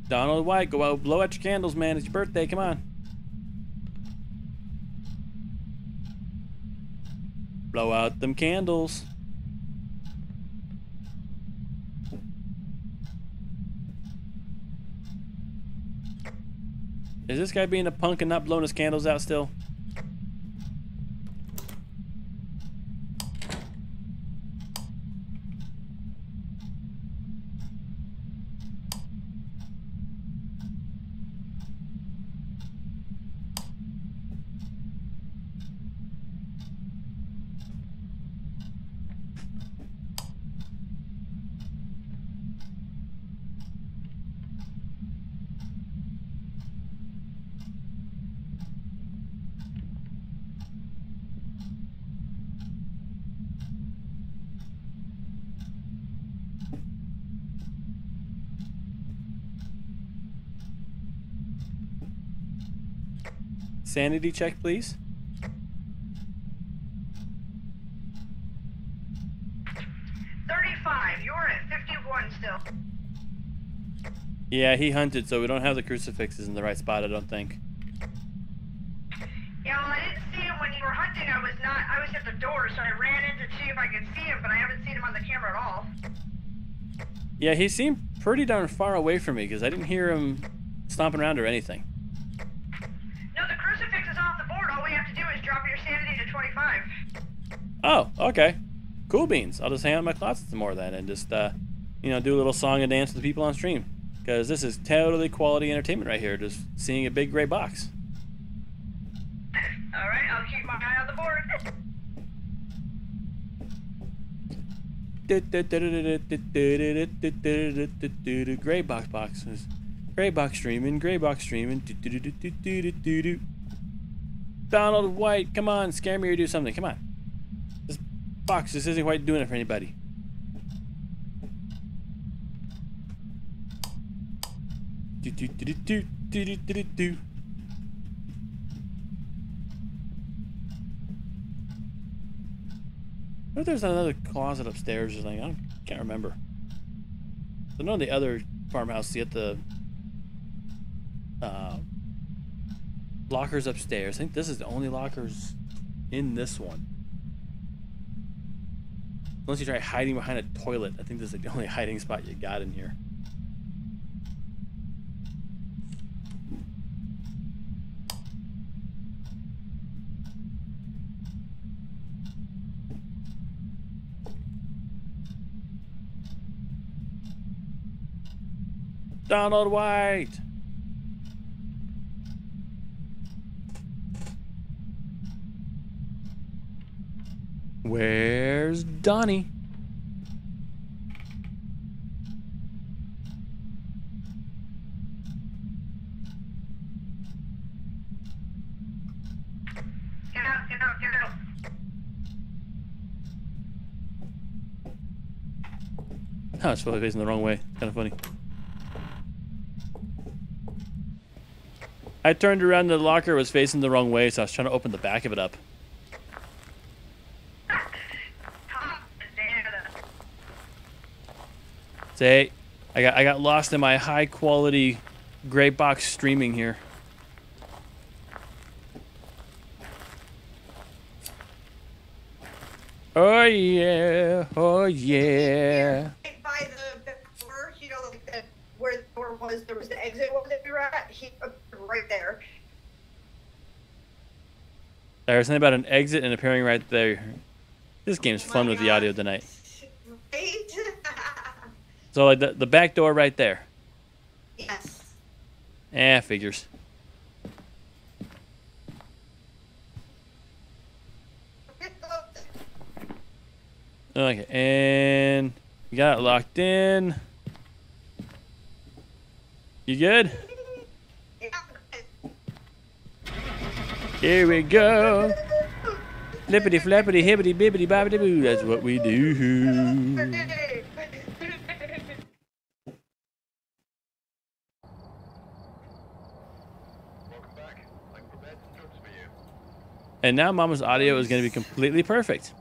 Speaker 2: Donald White, go out, blow out your candles, man. It's your birthday. Come on. Blow out them candles. Is this guy being a punk and not blowing his candles out still? Sanity check, please?
Speaker 3: Thirty-five. You're at fifty-one still.
Speaker 2: Yeah, he hunted, so we don't have the crucifixes in the right spot, I don't think.
Speaker 3: Yeah, well, I didn't see him when you were hunting. I was not. I was at the door, so I ran in to see if I could see him, but I haven't seen him on the camera at all.
Speaker 2: Yeah, he seemed pretty darn far away from me because I didn't hear him stomping around or anything.
Speaker 3: No, the crucifix is off the board. All we have to do is drop your sanity to twenty-five.
Speaker 2: Oh, okay. Cool beans. I'll just hang out in my closet some more then and just, uh, you know, do a little song and dance with the people on stream. Because this is totally quality entertainment right here, just seeing a big gray box.
Speaker 3: All right, I'll keep my eye on the board.
Speaker 2: Gray box boxes. Gray box streaming, gray box streaming. Donald White, come on, scare me or do something. Come on box This isn't quite doing it for anybody. Do, do, do, do, do, do, do, do. What if there's another closet upstairs or something? I can't remember. I know the other farmhouse, you the uh, lockers upstairs. I think this is the only lockers in this one. Unless you try hiding behind a toilet. I think this is the only hiding spot you got in here. Donald White. Where's Donnie? Oh, it's probably facing the wrong way. Kind of funny. I turned around, the locker was facing the wrong way, so I was trying to open the back of it up.
Speaker 3: Top banana.
Speaker 2: Say, I got I got lost in my high quality gray box streaming here. Oh yeah, oh yeah.
Speaker 3: By the door, you know, like the, where the door was, there was the exit one that we were at. He right there.
Speaker 2: There's something about an exit and appearing right there. This game's
Speaker 3: Oh
Speaker 2: fun
Speaker 3: my
Speaker 2: with the audio tonight. So like the, the back door right there.
Speaker 3: yes.
Speaker 2: Eh, figures. Okay, and we got it locked in. You good? Here we go. Flippity flappity hippity bibbity bobbity boo. That's what we do.
Speaker 5: Welcome back. I prepared some jobs for you.
Speaker 2: And now Mama's audio is going to be completely perfect.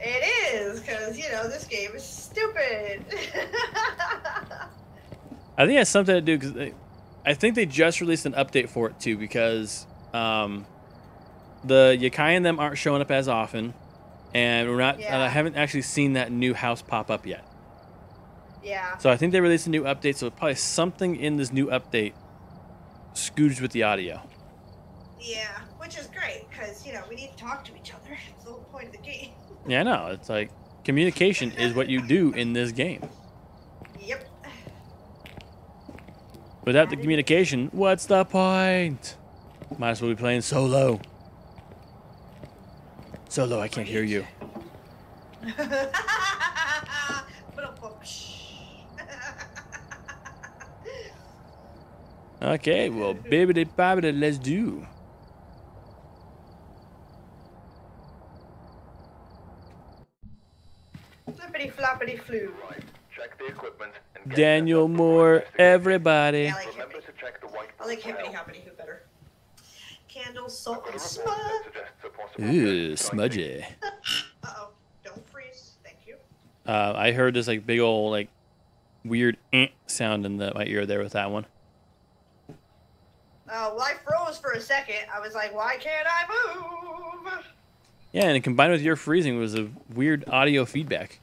Speaker 3: It is, because, you know, this game is stupid.
Speaker 2: I think it has something to do because I think they just released an update for it too because um, the Yokai and them aren't showing up as often, and we're not. And I haven't actually seen that new house pop up yet.
Speaker 3: yeah.
Speaker 2: So I think they released a new update. So probably something in this new update scooged with the audio.
Speaker 3: Yeah, which is great, because, you know, we need to talk to each other. It's the whole point of the game.
Speaker 2: Yeah, I know. It's like communication is what you do in this game.
Speaker 3: Yep.
Speaker 2: Without the communication, what's the point? Might as well be playing solo. Solo, I can't hear you.
Speaker 3: Oh, oh,
Speaker 2: okay, well, bibbidi bobbidi, let's do.
Speaker 3: Flippity floppity flu.
Speaker 5: Check the equipment and get
Speaker 2: Daniel
Speaker 5: yourself
Speaker 2: Moore, everybody.
Speaker 3: Yeah, I like
Speaker 5: Remember
Speaker 3: hippity.
Speaker 5: to check the white
Speaker 3: I like hippity hoppity who better. candles, salt, and smudge.
Speaker 5: that suggests a possible
Speaker 2: Ooh, smudgy.
Speaker 3: Uh oh, don't freeze. Thank you.
Speaker 2: Uh, I heard this like big old like weird eh sound in the, my ear there with that one.
Speaker 3: Uh, well, I froze for a second. I was like, why can't I move?
Speaker 2: Yeah, and combined with your freezing was a weird audio feedback.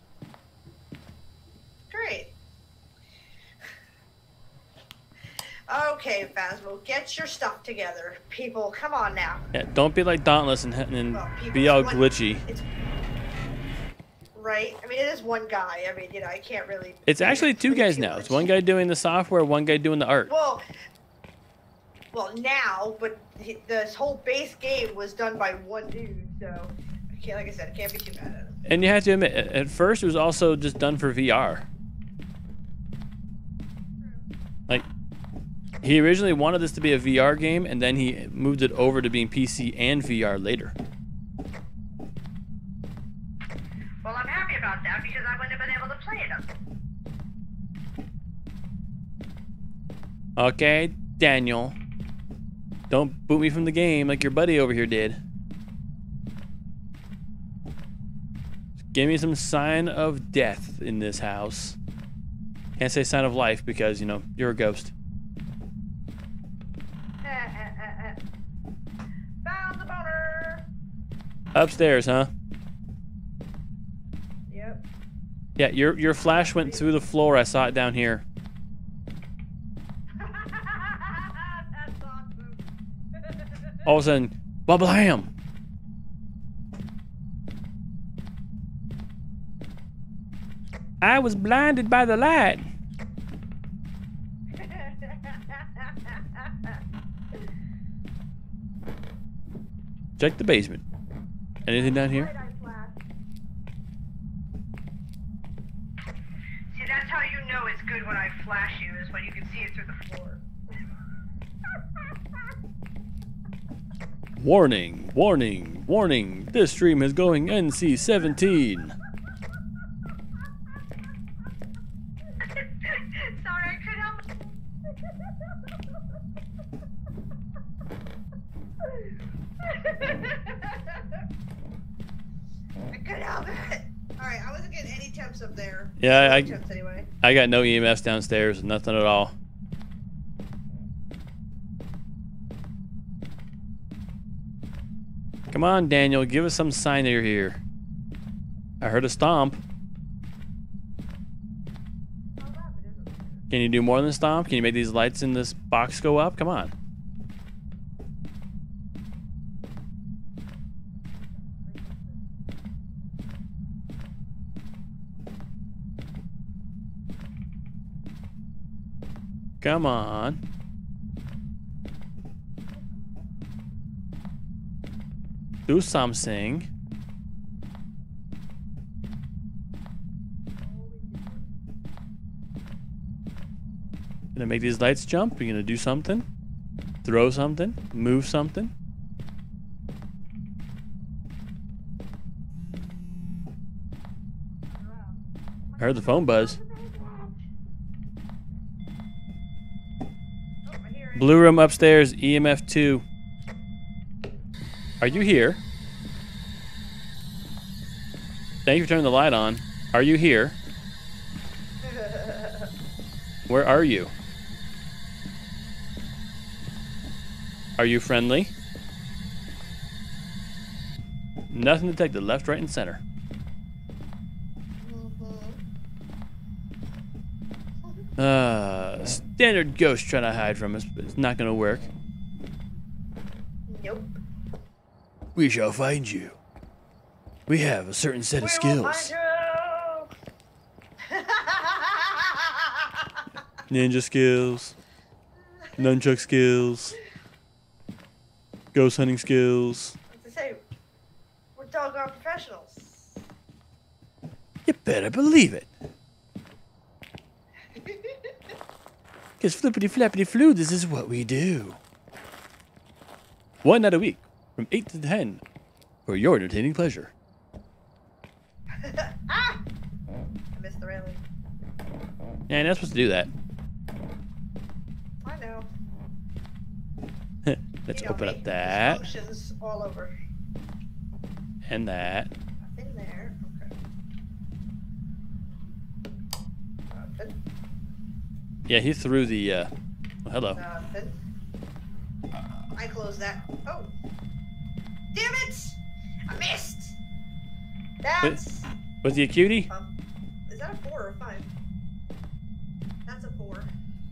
Speaker 3: Great. Okay, Phasmo, get your stuff together. People, come on now.
Speaker 2: Yeah, don't be like Dauntless and, and
Speaker 3: Well, people,
Speaker 2: be all
Speaker 3: what-
Speaker 2: glitchy.
Speaker 3: Right. I mean, it is one guy. I mean, you know, I can't really.
Speaker 2: It's actually two guys now.
Speaker 3: much.
Speaker 2: It's one guy doing the software, one guy doing the art.
Speaker 3: Well, well, now, but this whole base game was done by one dude, so I can't. Like I said, I can't be too mad at him.
Speaker 2: And you have to admit, at first it was also just done for VR. He originally wanted this to be a VR game, and then he moved it over to being PC and VR later.
Speaker 3: Well, I'm happy about that because I wouldn't have been able to play it.
Speaker 2: Okay, Daniel. Don't boot me from the game like your buddy over here did. Give me some sign of death in this house. Can't say sign of life because, you know, you're a ghost.
Speaker 3: Found the boner.
Speaker 2: Upstairs, huh?
Speaker 3: Yep.
Speaker 2: Yeah, your your flash went through the floor. I saw it down here.
Speaker 3: That's awesome.
Speaker 2: All of a sudden, blam! I was blinded by the light. Check the basement. Anything down here?
Speaker 3: See, that's how you know it's good when I flash you, is when you can see it through the floor.
Speaker 2: warning, warning, warning. This stream is going
Speaker 3: NC-17. Temps up there.
Speaker 2: Yeah, I-
Speaker 3: temps anyway.
Speaker 2: I got no EMFs downstairs, nothing at all. Come on, Daniel, give us some sign that you're here. I heard a stomp. Can you do more than stomp? Can you make these lights in this box go up? Come on. Come on. Do something. Gonna make these lights jump? You gonna do something? Throw something? Move something? I heard the phone buzz.
Speaker 3: Oh, I hear it.
Speaker 2: Blue room upstairs, EMF 2. Are you here? Thank you for turning the light on. Are you here? Where are you? Are you friendly? Nothing detected. Left, right, and center. Uh, standard ghost trying to hide from us, but it's not gonna work.
Speaker 3: Nope.
Speaker 2: We shall find you. We have a certain set of
Speaker 3: We will
Speaker 2: skills.
Speaker 3: find you.
Speaker 2: Ninja skills, nunchuck skills, ghost hunting skills.
Speaker 3: to say, we're doggone professionals.
Speaker 2: You better believe it. Because flippity flappity flu, this is what we do. One night a week, from 8 to 10, for your entertaining pleasure.
Speaker 3: ah! I missed the railing.
Speaker 2: Yeah, you're not supposed to do that.
Speaker 3: I know.
Speaker 2: Let's
Speaker 3: You know
Speaker 2: open
Speaker 3: me.
Speaker 2: up that
Speaker 3: Functions all over.
Speaker 2: and that.
Speaker 3: In there. Okay. Nothing.
Speaker 2: Yeah, he threw the. Uh... Oh, hello.
Speaker 3: Nothing. I closed that. Oh. Damn it! I missed! That's.
Speaker 2: Was he a cutie?
Speaker 3: Um, is that a four or a five? That's a four.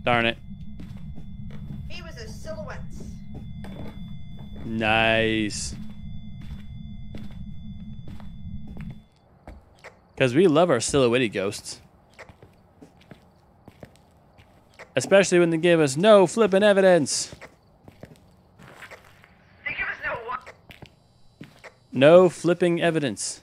Speaker 2: Darn it.
Speaker 3: He was a silhouette.
Speaker 2: Nice. Because we love our silhouette ghosts. Especially when they give us no flipping evidence.
Speaker 3: They give us no what?
Speaker 2: No flipping evidence.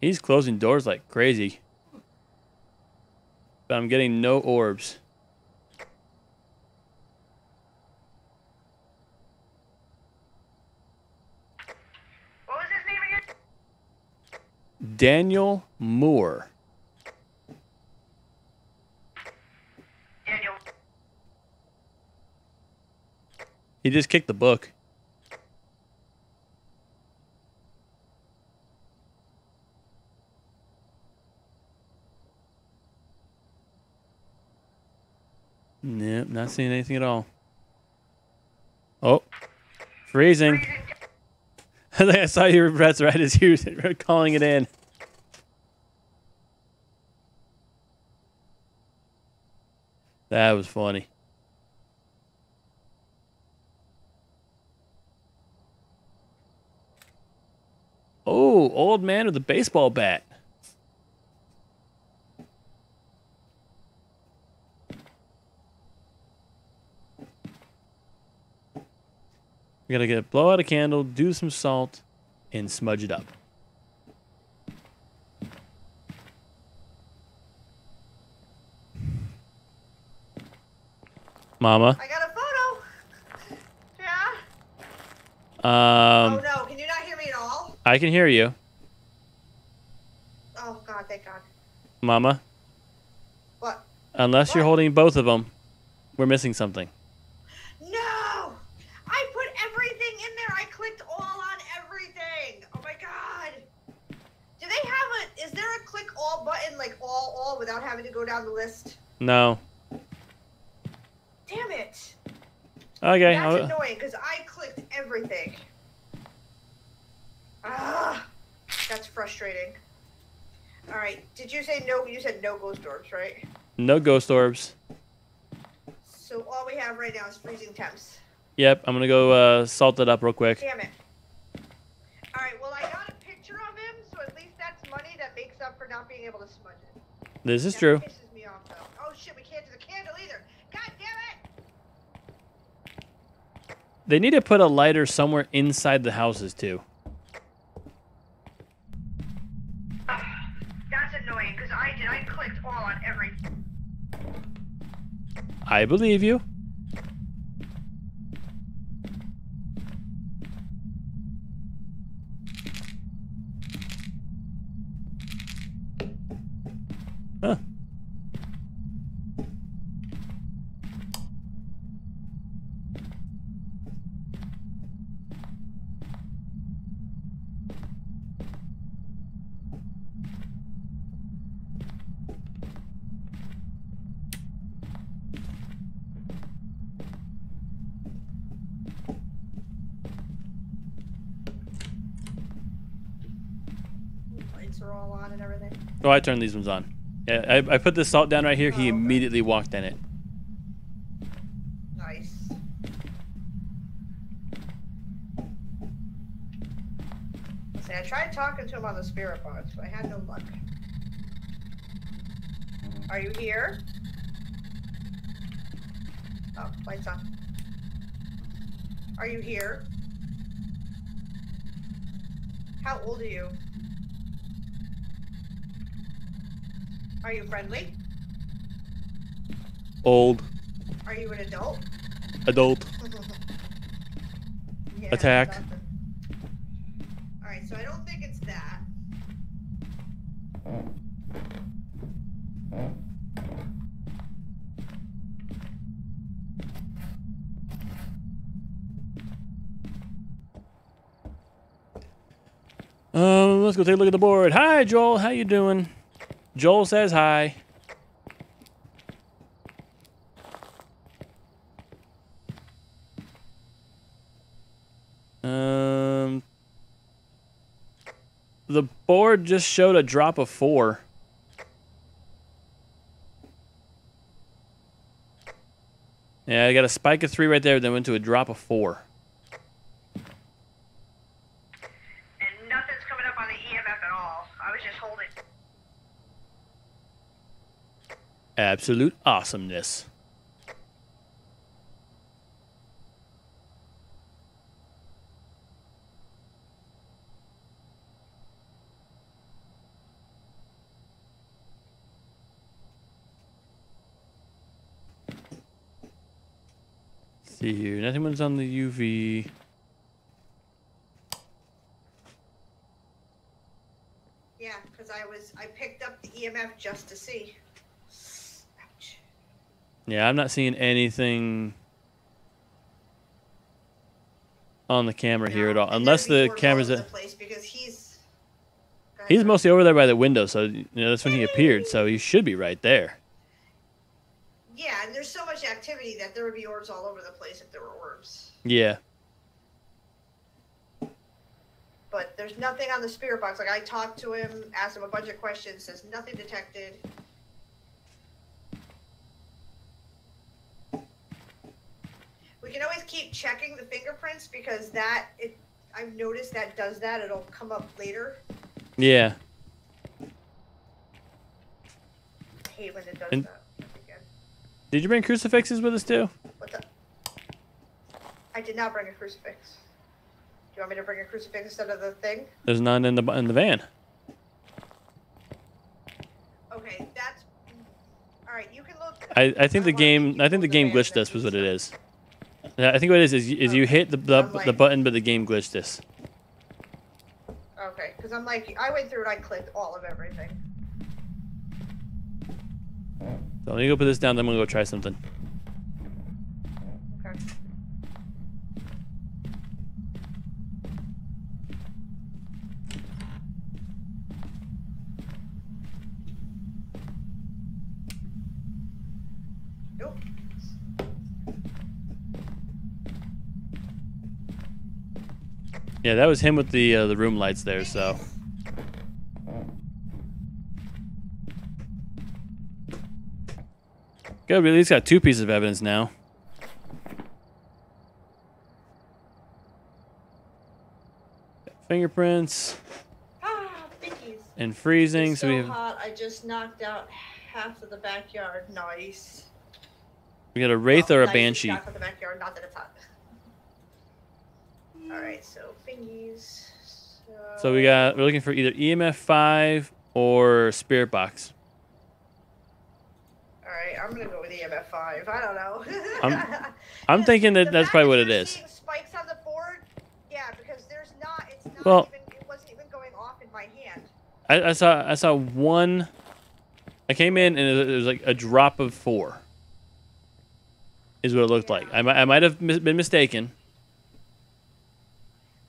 Speaker 2: He's closing doors like crazy. But I'm getting no orbs.
Speaker 3: What was his name again?
Speaker 2: Daniel Moore.
Speaker 3: Daniel.
Speaker 2: He just kicked the book. Nope, not seeing anything at all. Oh, freezing. I think I saw your breath right as you were calling it in. That was funny. Oh, old man with a baseball bat. We gotta get blow out a candle, do some salt, and smudge it up. Mama.
Speaker 3: I got a photo. Yeah.
Speaker 2: Um,
Speaker 3: oh no, can you not hear me at all?
Speaker 2: I can hear you,
Speaker 3: Oh god, thank God.
Speaker 2: Mama.
Speaker 3: What?
Speaker 2: Unless you're holding both of them, we're missing something.
Speaker 3: No! I put everything in there. I clicked all on everything. Oh my god. Do they have a? Is there a click all button, like all all, without having to go down the list?
Speaker 2: No.
Speaker 3: Damn it.
Speaker 2: Okay.
Speaker 3: That's
Speaker 2: I'll-
Speaker 3: annoying because I clicked everything. Ah, that's frustrating. All right. Did you say no? You said no ghost orbs, right?
Speaker 2: no ghost orbs.
Speaker 3: So all we have right now is freezing temps.
Speaker 2: Yep. I'm gonna go uh, salt it up real quick.
Speaker 3: Damn it. All right. Well, I got a picture of him, so at least that's money that makes up for not being able to smudge it.
Speaker 2: This is
Speaker 3: That
Speaker 2: true.
Speaker 3: Off. Oh shit, we can't do the candle either. God damn it!
Speaker 2: They need to put a lighter somewhere inside the houses too.
Speaker 3: That's annoying because I did. I clicked all on everything.
Speaker 2: I believe you. Huh.
Speaker 3: Lights are all on and everything.
Speaker 2: Oh, I turned these ones on. Yeah, I, I put the salt down right here. He
Speaker 3: Oh, okay.
Speaker 2: immediately walked in it.
Speaker 3: Nice. See, I tried talking to him on the spirit box, but I had no luck. Are you here? Oh, lights on. Are you here? How old are you? Are you friendly?
Speaker 2: Old
Speaker 3: Are you an adult?
Speaker 2: adult.
Speaker 3: Yeah,
Speaker 2: Attack.
Speaker 3: nothing. All right, so I don't think it's that.
Speaker 2: Um, let's go take a look at the board. Hi, Joel. How you doing? Joel says hi. Um, the board just showed a drop of four. Yeah, I got a spike of three right there, then went to a drop of four.
Speaker 3: And nothing's coming up on the EMF at all. I was just holding.
Speaker 2: Absolute awesomeness. See here, nothing was on the UV.
Speaker 3: Yeah, because I was I picked up the EMF just to see.
Speaker 2: Yeah, I'm not seeing anything on the camera here at all, unless the cameras.
Speaker 3: all over
Speaker 2: That,
Speaker 3: the place because he's.
Speaker 2: He's mostly over there by the window, so you know that's when he appeared. So he should be right there.
Speaker 3: Yeah, and there's so much activity that there would be orbs all over the place if there were orbs.
Speaker 2: Yeah.
Speaker 3: But there's nothing on the spirit box. Like I talked to him, asked him a bunch of questions, says nothing detected. We can always keep checking the fingerprints because that it I've noticed that does that. It'll come up later.
Speaker 2: Yeah.
Speaker 3: I hate when it does
Speaker 2: And-
Speaker 3: that.
Speaker 2: Did you bring crucifixes with us too?
Speaker 3: What the? I did not bring a crucifix. Do you want me to bring a crucifix instead of the thing?
Speaker 2: There's none in the in the van.
Speaker 3: Okay, that's. All right, you can look.
Speaker 2: I, I think the game I think the game glitched us was what
Speaker 3: it is.
Speaker 2: it
Speaker 3: them.
Speaker 2: is. Yeah, I think what it is is, you- is you hit the the,
Speaker 3: I'm
Speaker 2: the button, but the game glitched this.
Speaker 3: Okay, because I'm like, I went through and I clicked all of everything.
Speaker 2: So let me go put this down. Then I'm gonna go try something.
Speaker 3: Okay. Nope.
Speaker 2: Yeah, that was him with the uh, the room lights there. So good. We at least got two pieces of evidence now. Fingerprints
Speaker 3: Ah,
Speaker 2: and freezing.
Speaker 3: It's
Speaker 2: So
Speaker 3: so
Speaker 2: we have
Speaker 3: hot. I just knocked out half of the backyard. Nice.
Speaker 2: we got a wraith or a
Speaker 3: Nice
Speaker 2: banshee.
Speaker 3: Half of the backyard. Not that it's hot. All right, so fingies. So,
Speaker 2: So we got we're looking for either EMF five or spirit box.
Speaker 3: All right, I'm gonna go with EMF five. I don't know.
Speaker 2: I'm- I'm thinking that that's probably what it is.
Speaker 3: Spikes on the board. Yeah, because there's not. It's not
Speaker 2: Well-
Speaker 3: even. It wasn't even going off in my hand.
Speaker 2: I, I saw I saw one. I came in and it was, like a drop of four. Is what it looked like. I, I might have mis- been mistaken.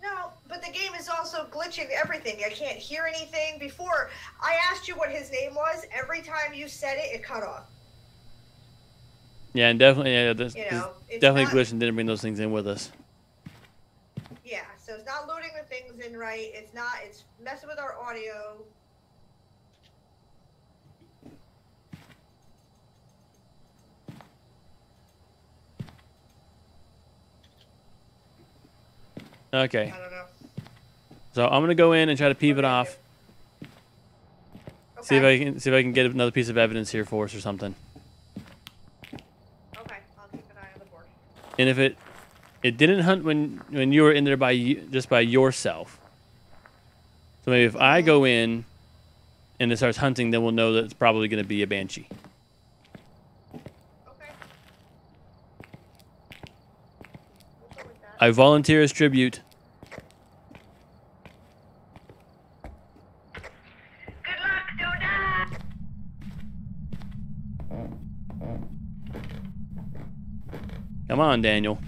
Speaker 3: No, but the game is also glitching everything. I can't hear anything. Before I asked you what his name was, every time you said it, it cut off.
Speaker 2: Yeah, and definitely, yeah, this,
Speaker 3: You know, it's
Speaker 2: definitely
Speaker 3: not-
Speaker 2: didn't bring those things in with us.
Speaker 3: Yeah, so it's not loading the things in right. It's not. It's messing with our audio.
Speaker 2: Okay,
Speaker 3: I don't know.
Speaker 2: So I'm gonna go in and try to peeve it
Speaker 3: Okay.
Speaker 2: off. See if I can see if I can get another piece of evidence here for us or something.
Speaker 3: Okay, I'll keep an eye on the board.
Speaker 2: And if it it didn't hunt when when you were in there by you, just by yourself. So maybe if I mm-hmm. go in and it starts hunting, then we'll know that it's probably going to be a banshee.
Speaker 3: Okay. We'll go with that.
Speaker 2: I volunteer as tribute. Come on, Daniel.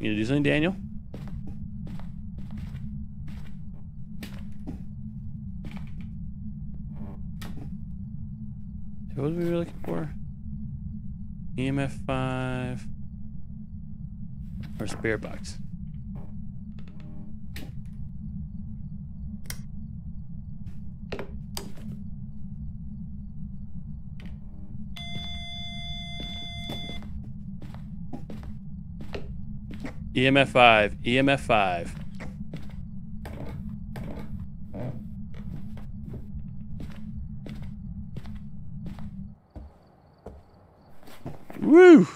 Speaker 2: You gonna do something, Daniel? What are we looking for? EMF 5 or spare box? EMF 5, EMF 5. Woo!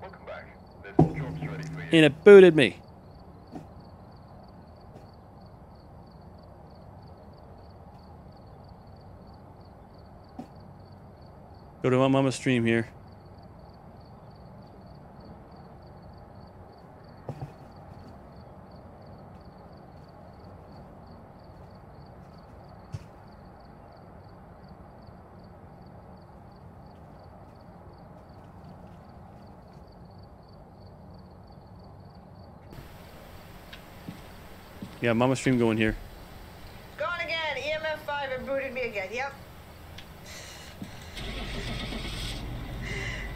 Speaker 5: Welcome back. There's jobs ready for you.
Speaker 2: And it booted me. Go to my mama's stream here. Yeah, mama stream going here.
Speaker 3: Gone again. EMF 5 and booted me again. Yep.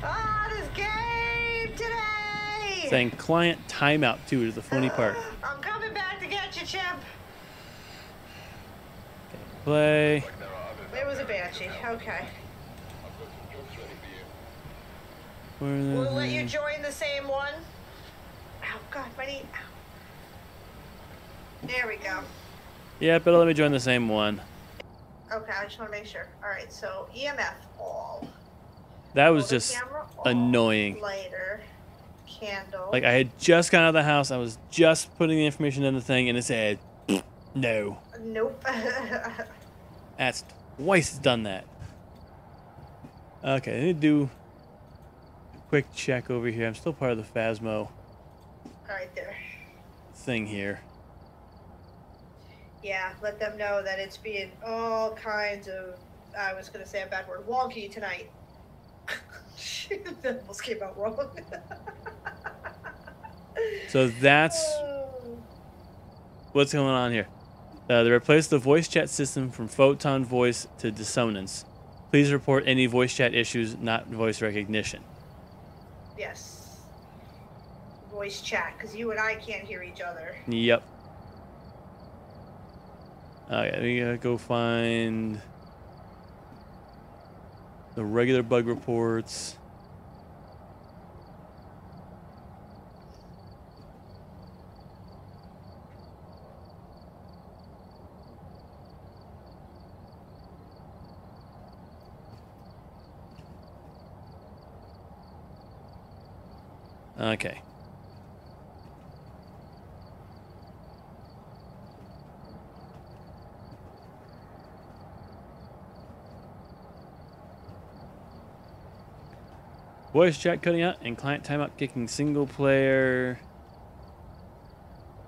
Speaker 3: Ah, this game today!
Speaker 2: Saying client timeout too is the funny part.
Speaker 3: I'm coming back to get you, Chimp.
Speaker 2: Play.
Speaker 5: There.
Speaker 3: It was a banshee. Okay.
Speaker 5: I've got some jobs ready for you.
Speaker 2: Where the
Speaker 3: We'll let you join the same one. Oh God, knee. Ow. There we go.
Speaker 2: Yeah, but let me join the same one.
Speaker 3: Okay, I just want to make sure. All right, so EMF all.
Speaker 2: That was just
Speaker 3: camera
Speaker 2: annoying.
Speaker 3: Lighter, candle.
Speaker 2: Like I had just gotten out of the house, I was just putting the information in the thing, and it said, "No."
Speaker 3: Nope.
Speaker 2: That's twice it's done that. Okay, let me do a quick check over here. I'm still part of the Phasmo
Speaker 3: all right, there.
Speaker 2: thing here.
Speaker 3: Yeah, let them know that it's being all kinds of. I was gonna say a bad word, wonky tonight. that almost came out wrong.
Speaker 2: So that's
Speaker 3: Oh.
Speaker 2: what's going on here. Uh, they replaced the voice chat system from photon voice to dissonance. Please report any voice chat issues, not voice recognition.
Speaker 3: Yes. Voice chat, because you and I can't hear each other.
Speaker 2: Yep. Okay, we gotta go find the regular bug reports. Okay. Voice chat cutting out and client timeout kicking single player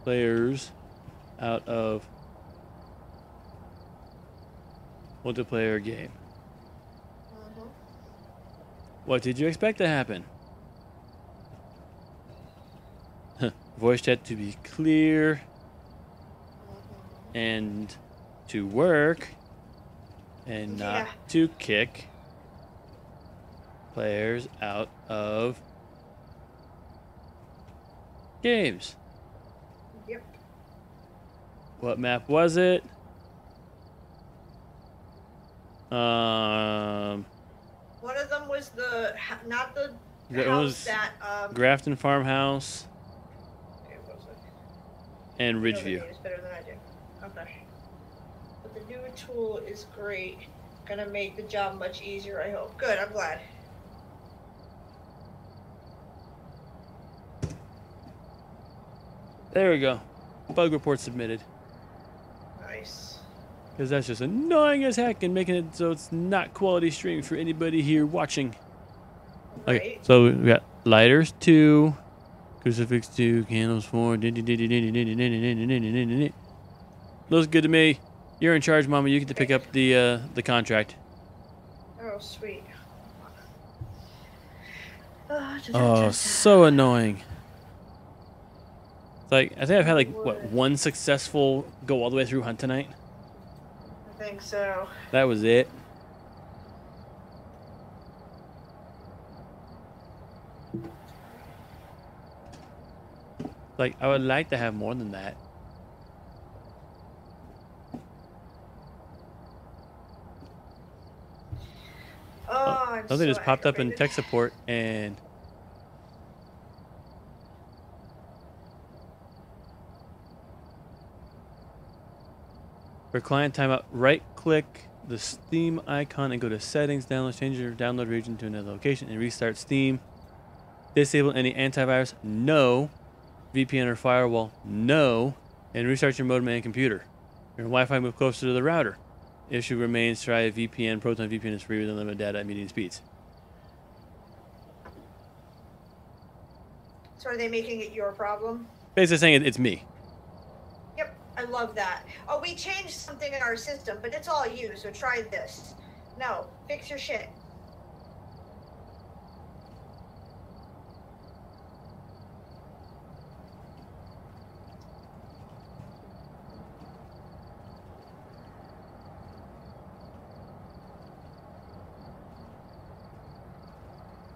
Speaker 2: players out of multiplayer game.
Speaker 3: Mhm.
Speaker 2: What did you expect to happen? Voice chat to be clear and to work and not
Speaker 3: Yeah.
Speaker 2: to kick players out of games.
Speaker 3: Yep.
Speaker 2: What map was it? Um,
Speaker 3: One of them was the not the
Speaker 2: That
Speaker 3: house
Speaker 2: was
Speaker 3: that um.
Speaker 2: Grafton Farmhouse
Speaker 3: it was it?
Speaker 2: and Ridgeview.
Speaker 3: names better than I do. Okay. But the new tool is great. Gonna make the job much easier. I hope. Good. I'm glad.
Speaker 2: There we go. Bug report submitted.
Speaker 3: Nice.
Speaker 2: Because that's just annoying as heck and making it so it's not quality stream for anybody here watching. Okay, so we got lighters two, crucifix two, candles four. Looks good to me. You're in charge, Mama. You get to pick up the uh, the contract.
Speaker 3: Oh, sweet. Oh,
Speaker 2: Oh, so annoying. Like I think I've had like what one successful go all the way through hunt tonight.
Speaker 3: I think so.
Speaker 2: That was it. Like I would like to have more than that.
Speaker 3: Oh, I'm
Speaker 2: Something
Speaker 3: so
Speaker 2: just popped up in tech support and for client timeout, right click the Steam icon and go to settings, download, change your download region to another location and restart Steam. Disable any antivirus, no. VPN or firewall, no. And restart your modem and computer. Your Wi-Fi move closer to the router. Issue remains. Try a VPN. Proton VPN is free with unlimited data at medium speeds.
Speaker 3: So are they making it your problem?
Speaker 2: Basically saying it, it's me.
Speaker 3: I love that. Oh, we changed something in our system, but it's all you, so try this. No, fix your shit.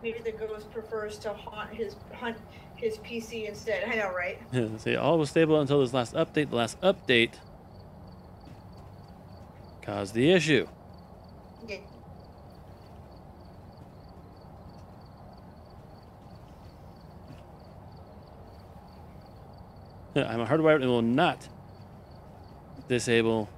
Speaker 3: Maybe the ghost prefers to haunt his hunt his PC instead. I know, right?
Speaker 2: See, all was stable until this last update. The last update caused the issue.
Speaker 3: Yeah.
Speaker 2: I'm a hardwired and will not disable.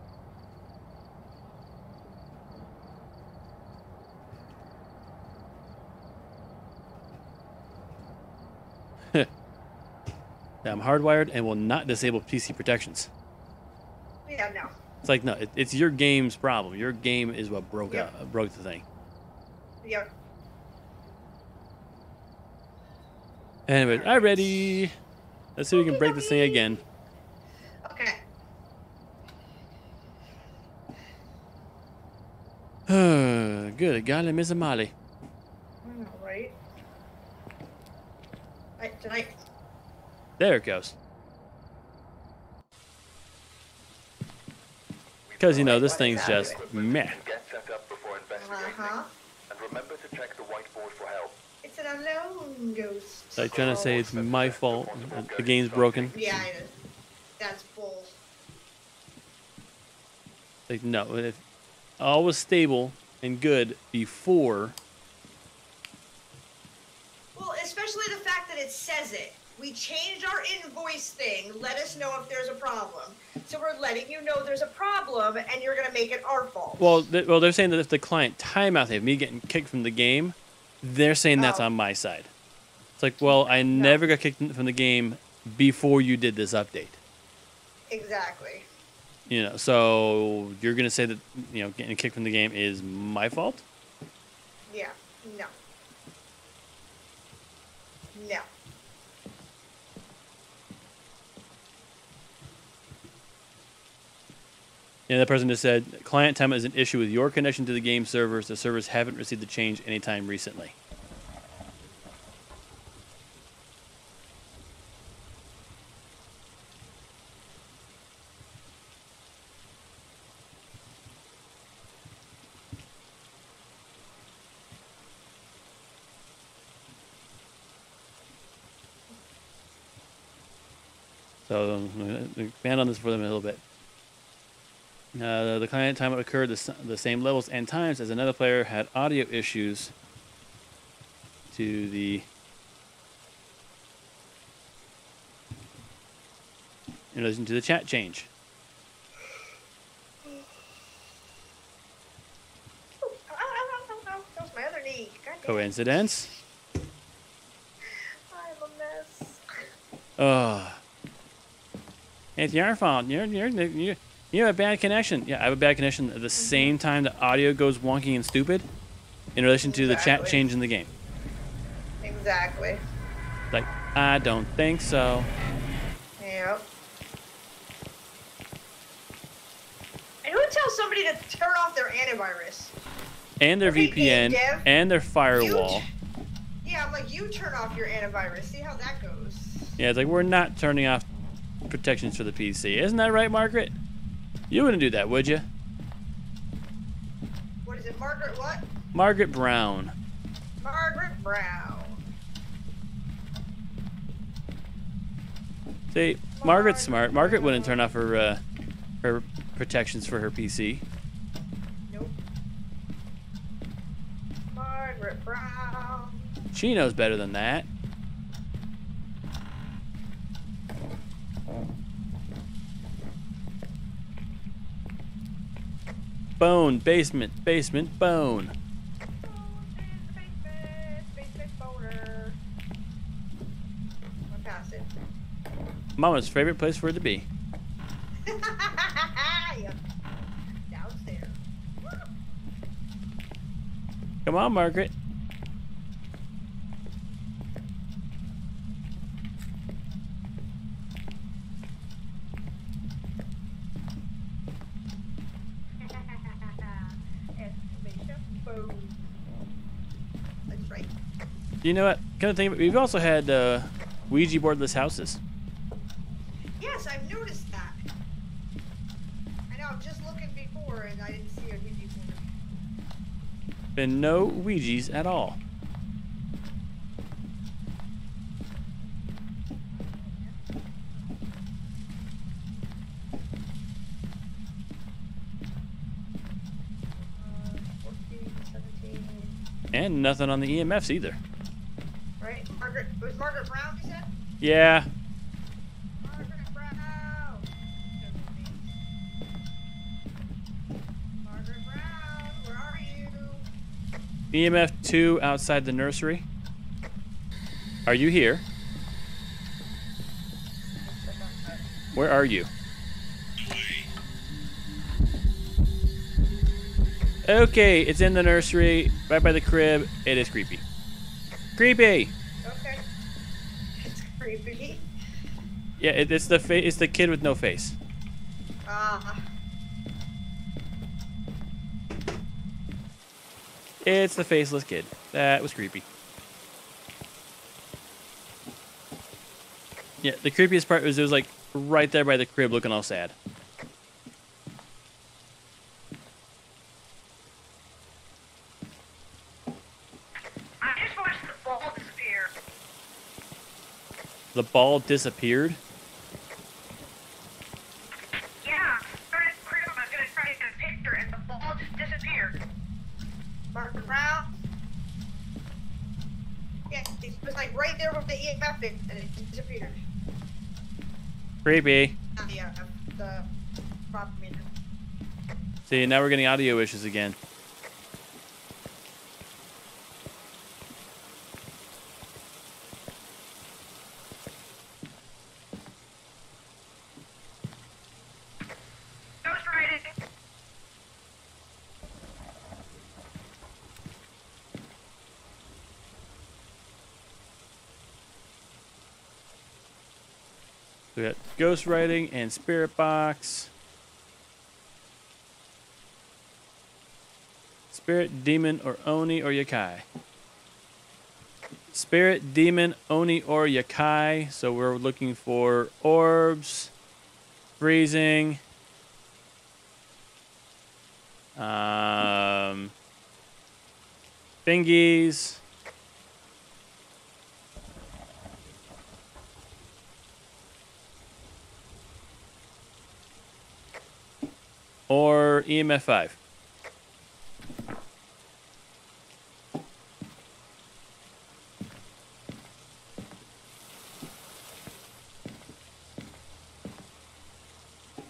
Speaker 2: I'm hardwired and will not disable PC protections.
Speaker 3: Yeah, no.
Speaker 2: It's like no, it, it's your game's problem. Your game is what broke
Speaker 3: Yeah.
Speaker 2: Uh, out, broke the thing.
Speaker 3: Yep.
Speaker 2: Anyway, I'm ready. Let's see if we can break this thing again.
Speaker 3: Okay.
Speaker 2: Good, Gale Mizamali.
Speaker 3: All right. Right, tonight.
Speaker 2: There it goes. Because you know this thing's just meh.
Speaker 5: Get set up before investigating.
Speaker 3: Uh-huh.
Speaker 5: And remember to check the whiteboard for help.
Speaker 3: It's an unknown ghost.
Speaker 2: Like trying to say it's my fault. The game's broken.
Speaker 3: Yeah, I know. That's bull.
Speaker 2: Like no, if all was stable and good before,
Speaker 3: Well, especially the fact that it says it. We changed our invoice thing. Let us know if there's a problem. So we're letting you know there's a problem, and you're gonna make it our fault.
Speaker 2: well, th- well, they're saying that if the client timeout, they have me getting kicked from the game, they're saying that's
Speaker 3: Oh.
Speaker 2: on my side. It's like, well, I never got kicked from the game before you did this update.
Speaker 3: exactly.
Speaker 2: You know, so you're gonna say that you know getting kicked from the game is my fault?
Speaker 3: Yeah. No. No.
Speaker 2: Yeah, that person just said client time is an issue with your connection to the game servers. The servers haven't received the change anytime recently. So um, expand on this for them a little bit. Uh, the client timeout occurred the, the same levels and times as another player had audio issues to the in relation to the chat change. Coincidence?
Speaker 3: I'm a mess.
Speaker 2: Ugh. It's your fault. You're, you're, you're, you have a bad connection. Yeah, I have a bad connection at the mm-hmm. same time the audio goes wonky and stupid in relation to the chat change in the game.
Speaker 3: Exactly.
Speaker 2: Like, I don't think so.
Speaker 3: Yep. And who would tell somebody to turn off their antivirus?
Speaker 2: And their
Speaker 3: Every
Speaker 2: VPN and their firewall.
Speaker 3: yeah, I'm like, you turn off your antivirus. See how that goes.
Speaker 2: Yeah, it's like we're not turning off protections for the PC. Isn't that right, Margaret? You wouldn't do that, would you?
Speaker 3: What is it, Margaret? What?
Speaker 2: Margaret Brown.
Speaker 3: Margaret Brown.
Speaker 2: See, Margaret's smart. Margaret wouldn't turn off her uh, her protections for her PC.
Speaker 3: Nope. Margaret Brown.
Speaker 2: She knows better than that. Bone, basement, basement, bone.
Speaker 3: I'm past it.
Speaker 2: Mama's favorite place for it to be.
Speaker 3: yeah.
Speaker 2: Come on, Margaret.
Speaker 3: Exclamation boom. That's right.
Speaker 2: You know what? Kind of think we've also had uh, Ouija boardless houses.
Speaker 3: Yes, I've noticed that. I know, I'm just looking before and I didn't see a Ouija board.
Speaker 2: Been no Ouijas at all.
Speaker 3: Uh, 14, 17.
Speaker 2: And nothing on the EMFs either.
Speaker 3: Margaret, it was Margaret Brown, you said?
Speaker 2: Yeah,
Speaker 3: Margaret Brown! Margaret Brown, where are you?
Speaker 2: EMF 2 outside the nursery. Are you here? Where are you? Okay, it's in the nursery, right by the crib. It is creepy. Creepy.
Speaker 3: Creepy.
Speaker 2: Yeah, it, it's the fa- it's the kid with no face.
Speaker 3: Ah.
Speaker 2: It's the faceless kid. That was creepy. Yeah, the creepiest part was it was like right there by the crib looking all sad.
Speaker 3: I just watched the ball disappear.
Speaker 2: The ball disappeared.
Speaker 3: Yeah, started crib. I was gonna try to get a picture, and the ball just disappeared. Margaret Brown. Yeah, it was like right there with the EMF, and it disappeared.
Speaker 2: Creepy.
Speaker 3: Not the EMF, the prop meter.
Speaker 2: See, now we're getting audio issues again.
Speaker 3: Ghost Writing.
Speaker 2: We got ghost writing and spirit box. Spirit, demon, or oni or yokai. Spirit, demon, oni, or yokai. So we're looking for orbs, freezing, um, fingies. EMF 5.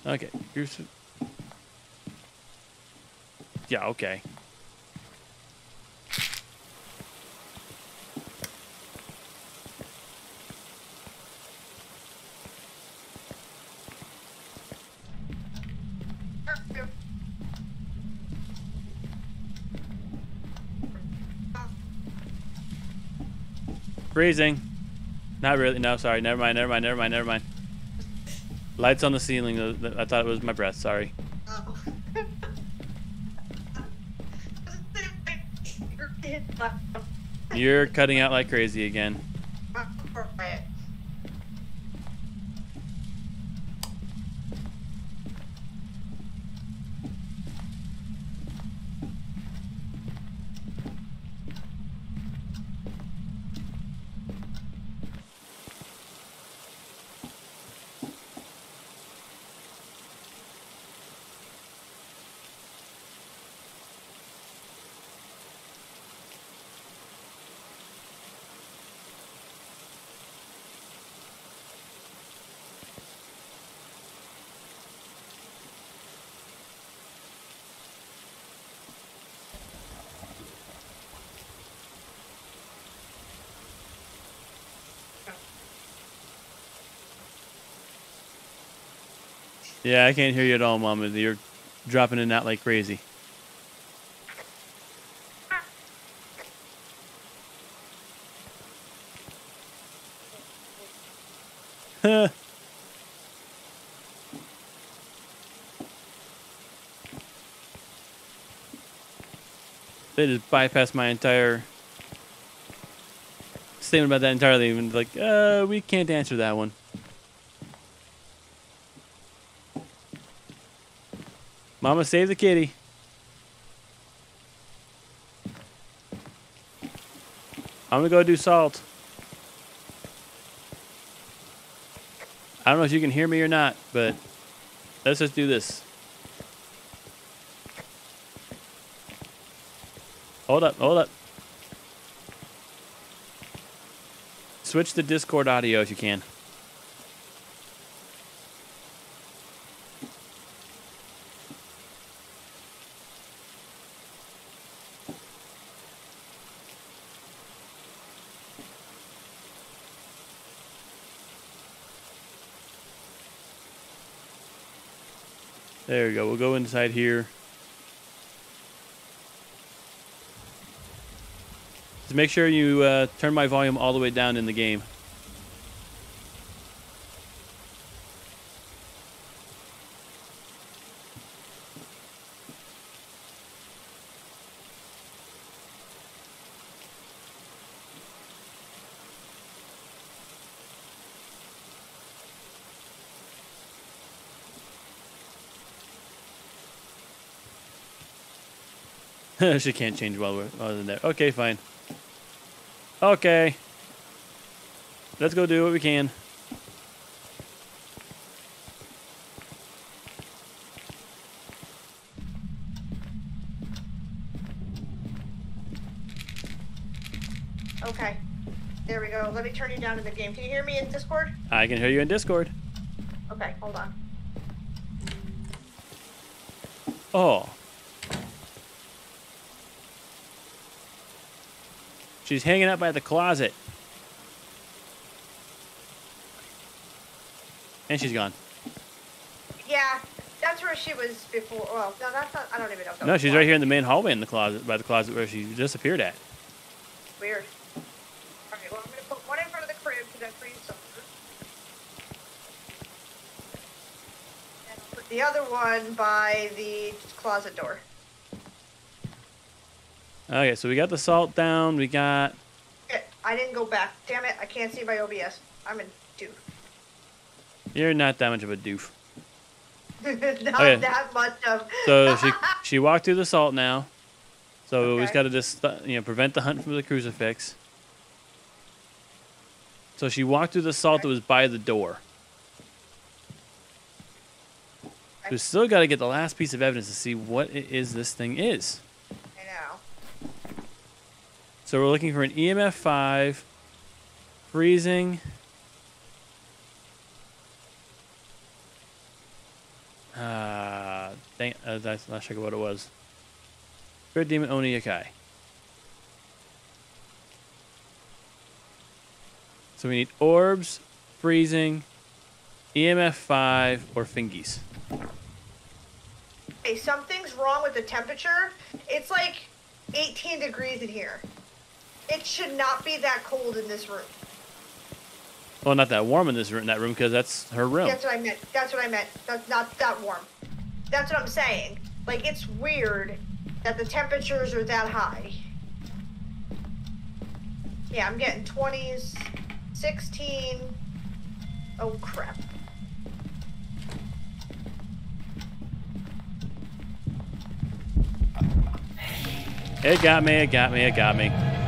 Speaker 2: Okay. Here's. Yeah, okay. Freezing. Not really. No, sorry. Never mind. Never mind. Never mind. Never mind. Lights on the ceiling. uh, I thought it was my breath. Sorry.
Speaker 3: Oh.
Speaker 2: You're cutting out like crazy again. Yeah, I can't hear you at all, Mama. You're dropping in and out like crazy. Huh. They just bypassed my entire statement about that entirely. Even like, uh, we can't answer that one. Mama, save the kitty. I'm gonna go do salt. I don't know if you can hear me or not, but let's just do this. Hold up, hold up. Switch to Discord audio if you can. There we go. We'll go inside here. Just make sure you uh, turn my volume all the way down in the game. she can't change while we're while in there. Okay, fine. Okay. Let's go do what we can.
Speaker 3: Okay. There we go. Let me turn you down in the game. Can you hear me in Discord?
Speaker 2: I can hear you in Discord.
Speaker 3: Okay, hold on.
Speaker 2: Oh. She's hanging out by the closet. And she's gone.
Speaker 3: Yeah, that's where she was before. Well, no, that's not. I don't even know.
Speaker 2: No, she's right here in the main hallway in the closet, by the closet where she disappeared at.
Speaker 3: Weird. Alright, well, I'm gonna put one in front of the crib because you. And I'll put the other one by the closet door.
Speaker 2: Okay, so we got the salt down. We got.
Speaker 3: Okay, I didn't go back. Damn it, I can't see my OBS. I'm a doof.
Speaker 2: You're not that much of a doof.
Speaker 3: Not
Speaker 2: Okay.
Speaker 3: that much of.
Speaker 2: So she she walked through the salt now. So we just got to just you know prevent the hunt from the crucifix. So she walked through the salt that was by the door. We still got to get the last piece of evidence to see what it is this thing is. So we're looking for an EMF five, freezing. Uh, dang, uh, that's not sure what it was. Spirit Demon Oni Yokai. So we need orbs, freezing, EMF 5, or fingies.
Speaker 3: Hey, something's wrong with the temperature. It's like 18 degrees in here. It should not be that cold in this room.
Speaker 2: Well, not that warm in this room, that room, because that's her room.
Speaker 3: That's what I meant. That's what I meant. That's not that warm. That's what I'm saying. Like it's weird that the temperatures are that high. Yeah, I'm getting 20s, 16. Oh crap.
Speaker 2: It got me. It got me. It got me.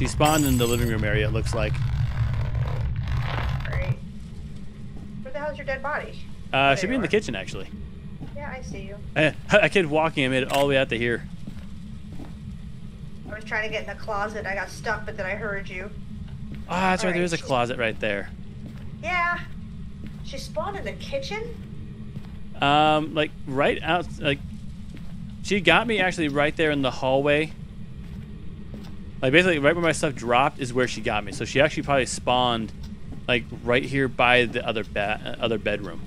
Speaker 2: She spawned in the living room area. It looks like.
Speaker 3: Great. Where the hell's your dead body?
Speaker 2: Uh,
Speaker 3: There
Speaker 2: should be in the kitchen actually.
Speaker 3: Yeah, I see you.
Speaker 2: I, I kept walking. I made it all the way out to here.
Speaker 3: I was trying to get in the closet. I got stuck, but then I heard you.
Speaker 2: Ah, that's right.
Speaker 3: Alright,
Speaker 2: There's a closet right there.
Speaker 3: Yeah. She spawned in the kitchen?
Speaker 2: Um, like right out, like she got me actually right there in the hallway. Like basically, right where my stuff dropped is where she got me. So she actually probably spawned, like right here by the other ba- uh, other bedroom.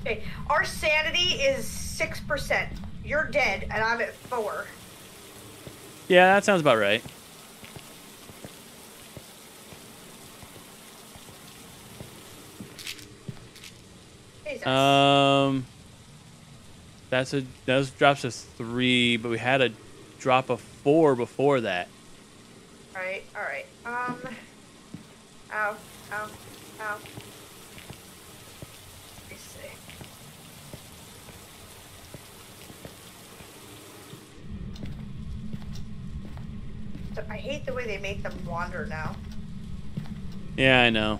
Speaker 3: Okay, our sanity is 6%. You're dead, and I'm at 4.
Speaker 2: Yeah, that sounds about right.
Speaker 3: Jesus.
Speaker 2: Um, that's a those drops of three, but we had a drop of four before that.
Speaker 3: Alright, alright. Um. Ow, ow, ow. Let me see. I hate the way they make them wander now.
Speaker 2: Yeah, I know.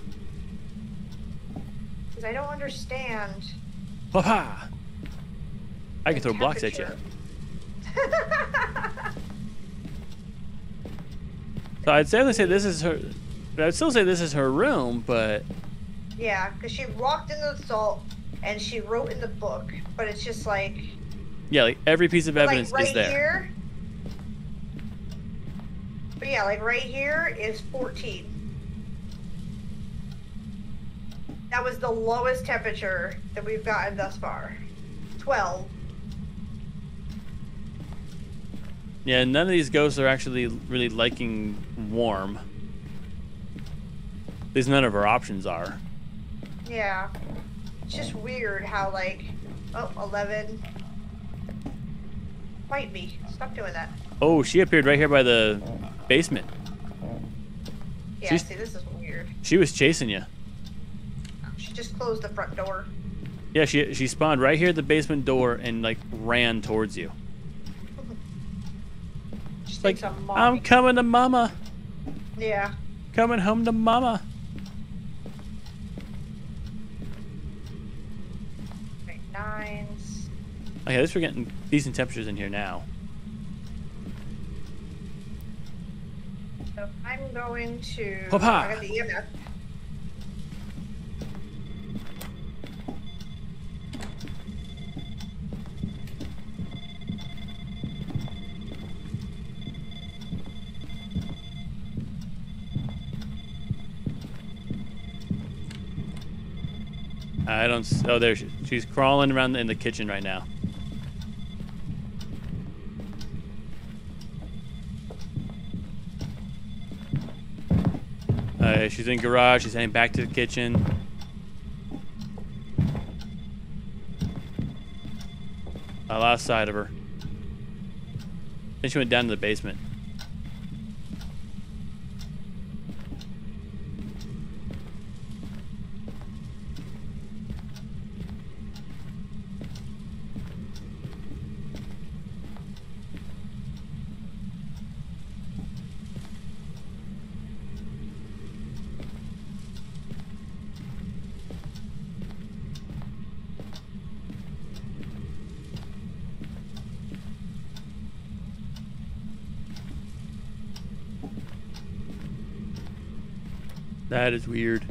Speaker 3: Because I don't understand.
Speaker 2: Ha ha! I can throw blocks at you.
Speaker 3: temperature.
Speaker 2: So I'd definitely say this is her. I'd still say this is her room, but
Speaker 3: yeah, because she walked into the salt and she wrote in the book, but it's just like.
Speaker 2: yeah, like every piece of evidence
Speaker 3: like right
Speaker 2: is there.
Speaker 3: here. But yeah, like right here is 14. That was the lowest temperature that we've gotten thus far. 12.
Speaker 2: Yeah, none of these ghosts are actually really liking warm. At least none of our options are.
Speaker 3: Yeah. It's just weird how, like, oh, 11. Fight me. Stop doing that.
Speaker 2: Oh, she appeared right here by the basement.
Speaker 3: Yeah,
Speaker 2: She's-
Speaker 3: see, this is weird.
Speaker 2: She was chasing you.
Speaker 3: She just closed the front door.
Speaker 2: Yeah, she she spawned right here at the basement door and like ran towards you. Like,
Speaker 3: I'm
Speaker 2: I'm coming to mama.
Speaker 3: Yeah.
Speaker 2: Coming home to mama.
Speaker 3: Right, nines.
Speaker 2: Okay, at least we're getting decent temperatures in here now.
Speaker 3: So I'm going to.
Speaker 2: Papa.
Speaker 3: I
Speaker 2: don't. Oh, there she. She's crawling around in the kitchen right now. Uh, she's in garage. She's heading back to the kitchen. I lost sight of her. Then she went down to the basement. That is weird.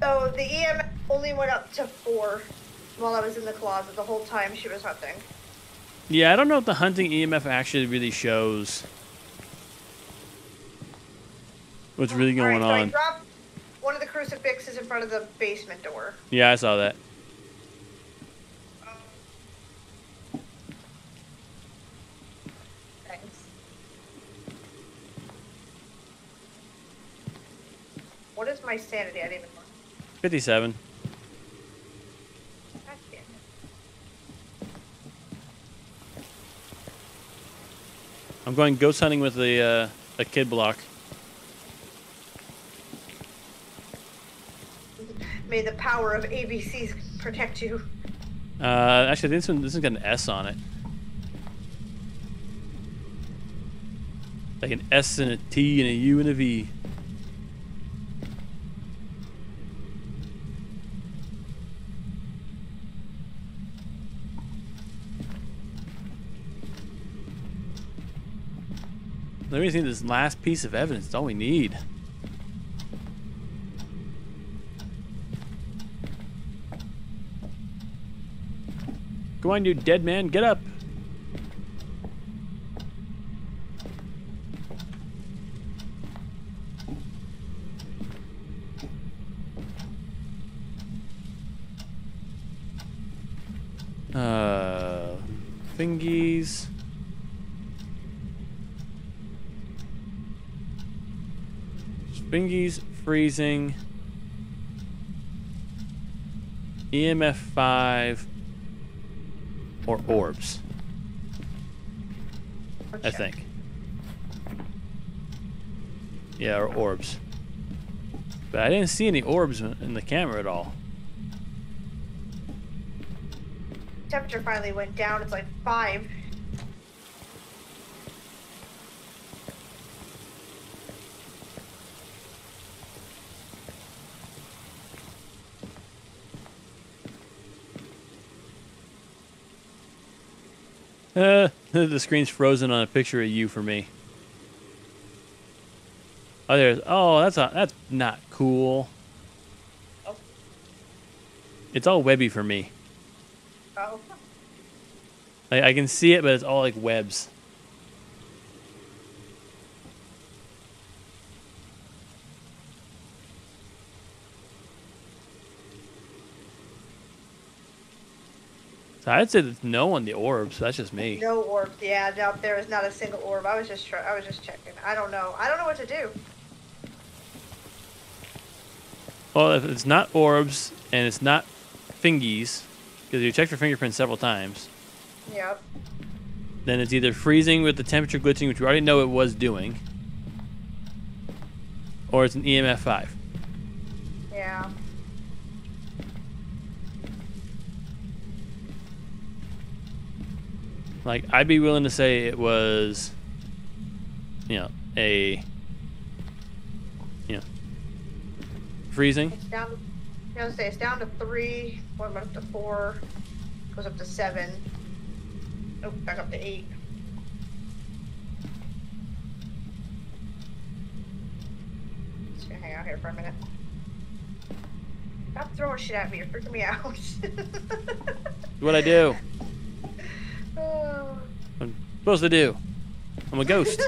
Speaker 3: So the EMF only went up to four while I was in the closet the whole time she was hunting.
Speaker 2: Yeah, I don't know if the hunting EMF actually really shows what's really going
Speaker 3: Alright, so I
Speaker 2: on.
Speaker 3: dropped one of the crucifixes in front of the basement door.
Speaker 2: Yeah, I saw that.
Speaker 3: What is my sanity? I didn't even.
Speaker 2: 57.
Speaker 3: Damn it.
Speaker 2: I'm going ghost hunting with a, uh, a kid block.
Speaker 3: May the power of ABCs protect you.
Speaker 2: Uh, actually, this one this one's got an S on it. Like an S and a T and a U and a V. Let me see this last piece of evidence. It's all we need. Come on, you dead man. Get up. freezing. EMF 5 or orbs. I think. Yeah, or orbs. But I didn't see any orbs in the camera at all.
Speaker 3: Temperature finally went down. It's like
Speaker 2: 5. The screen's frozen on a picture of you for me. Oh, there's. Oh, that's a, that's not cool.
Speaker 3: Oh.
Speaker 2: It's all webby for me.
Speaker 3: Oh.
Speaker 2: I, I can see it, but it's all like webs. So I'd say there's no on the orbs. That's just me.
Speaker 3: No orb. Yeah, no, there is not a single orb. I was just try- I was just checking. I don't know. I don't know what to do.
Speaker 2: Well, if it's not orbs and it's not fingies, because you checked for fingerprints several times,
Speaker 3: Yep.
Speaker 2: then it's either freezing with the temperature glitching, which we already know it was doing, or it's an EMF 5.
Speaker 3: Yeah.
Speaker 2: Like, I'd be willing to say it was, you know, a, you know, freezing.
Speaker 3: It's down. To, I was say it's down to three. Went up to four. Goes up to seven. Oh, back up to eight. Just gonna hang out here for a minute. Stop throwing shit at me. You're freaking me out.
Speaker 2: What I do? Supposed to do. I'm a ghost.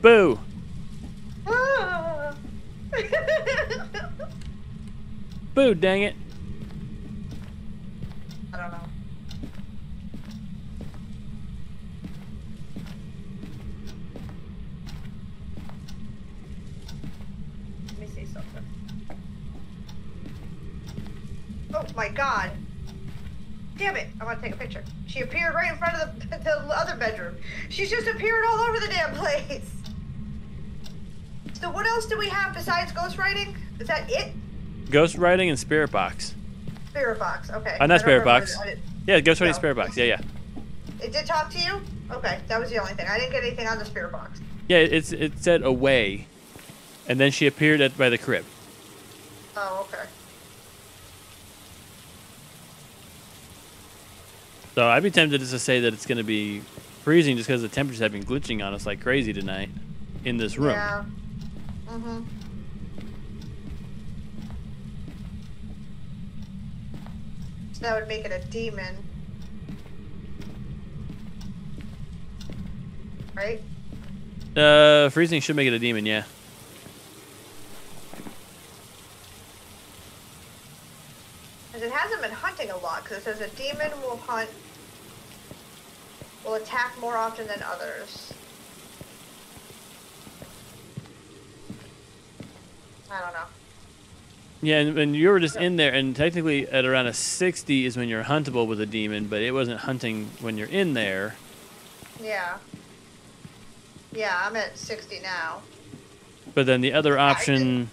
Speaker 2: Boo! Boo! Dang it!
Speaker 3: I don't know. Let me see something. Oh my god. Damn it, I want to take a picture. She appeared right in front of the, the other bedroom. She's just appeared all over the damn place. So what else do we have besides ghostwriting? Is that it?
Speaker 2: Ghost writing and spirit box.
Speaker 3: Spirit box, okay.
Speaker 2: Uh, not spirit box.
Speaker 3: the- I didn't-
Speaker 2: Yeah, ghost writing
Speaker 3: No.
Speaker 2: spirit box. Yeah, yeah.
Speaker 3: It did talk to you? Okay, that was the only thing. I didn't get anything on the spirit box.
Speaker 2: Yeah, it's it said away, and then she appeared at by the crib.
Speaker 3: Oh, okay.
Speaker 2: So I'd be tempted just to say that it's going to be freezing just because the temperatures have been glitching on us like crazy tonight in this room.
Speaker 3: Yeah. Mm-hmm. So that would make it a demon. Right?
Speaker 2: Uh, freezing should make it a demon, yeah.
Speaker 3: Because it hasn't been hunting a lot, because it says a demon will hunt, will attack more often than others. I don't know.
Speaker 2: Yeah, and, and you were just in there, and technically at around a 60 is when you're huntable with a demon, but it wasn't hunting when you're in there.
Speaker 3: Yeah. Yeah, I'm at 60 now.
Speaker 2: But then the other option.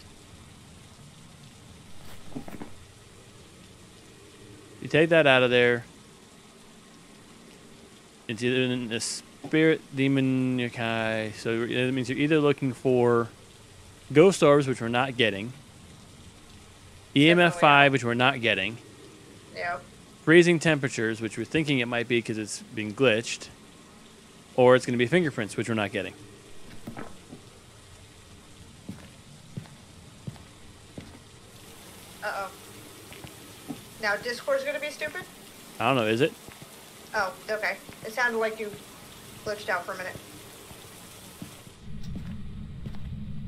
Speaker 2: You take that out of there. It's either in the spirit demon yokai. So that means you're either looking for ghost orbs, which we're not getting, EMF five, which we're not getting,
Speaker 3: Yep.
Speaker 2: freezing temperatures, which we're thinking it might be because it's being glitched, or it's going to be fingerprints, which we're not getting.
Speaker 3: Uh oh. Now Discord's gonna be stupid?
Speaker 2: I don't know, is it?
Speaker 3: Oh, okay. It sounded like you glitched out for a minute.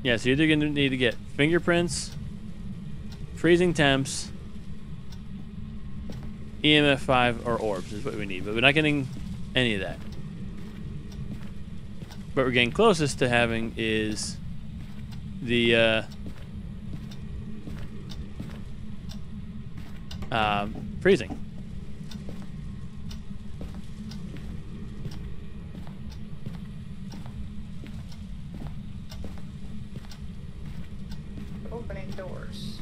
Speaker 2: Yeah, so you're either going to need to get fingerprints, freezing temps, EMF 5, or orbs is what we need. But we're not getting any of that. What we're getting closest to having is the uh, um, freezing.
Speaker 3: Opening doors.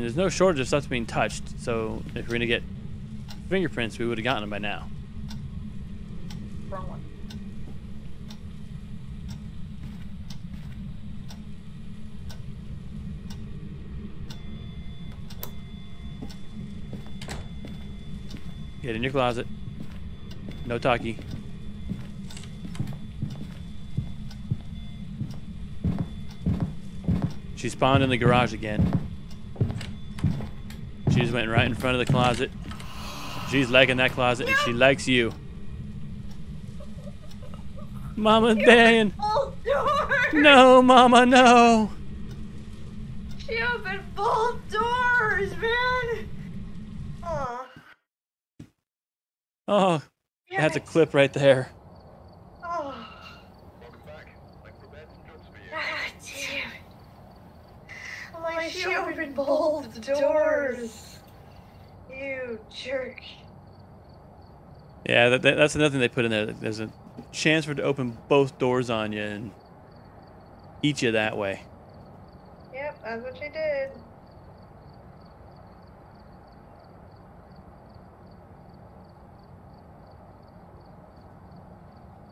Speaker 2: And there's no shortage of stuff being touched. So if we're going to get fingerprints, we would have gotten them by now.
Speaker 3: Wrong one.
Speaker 2: Get in your closet. No talkie. She spawned in the garage again. She just went right in front of the closet. She's liking that closet and she likes you. Mama Dan. No, Mama, no.
Speaker 3: She opened both doors, man! Aw.
Speaker 2: Oh, that's a clip right there.
Speaker 3: Oh.
Speaker 5: Welcome back. I've prepared some jobs for you.
Speaker 3: Ah, damn. I'm like, she opened both doors. You jerk.
Speaker 2: Yeah, that, that, that's another thing they put in there. There's a chance for it to open both doors on you and eat you that way.
Speaker 3: Yep, that's what she did.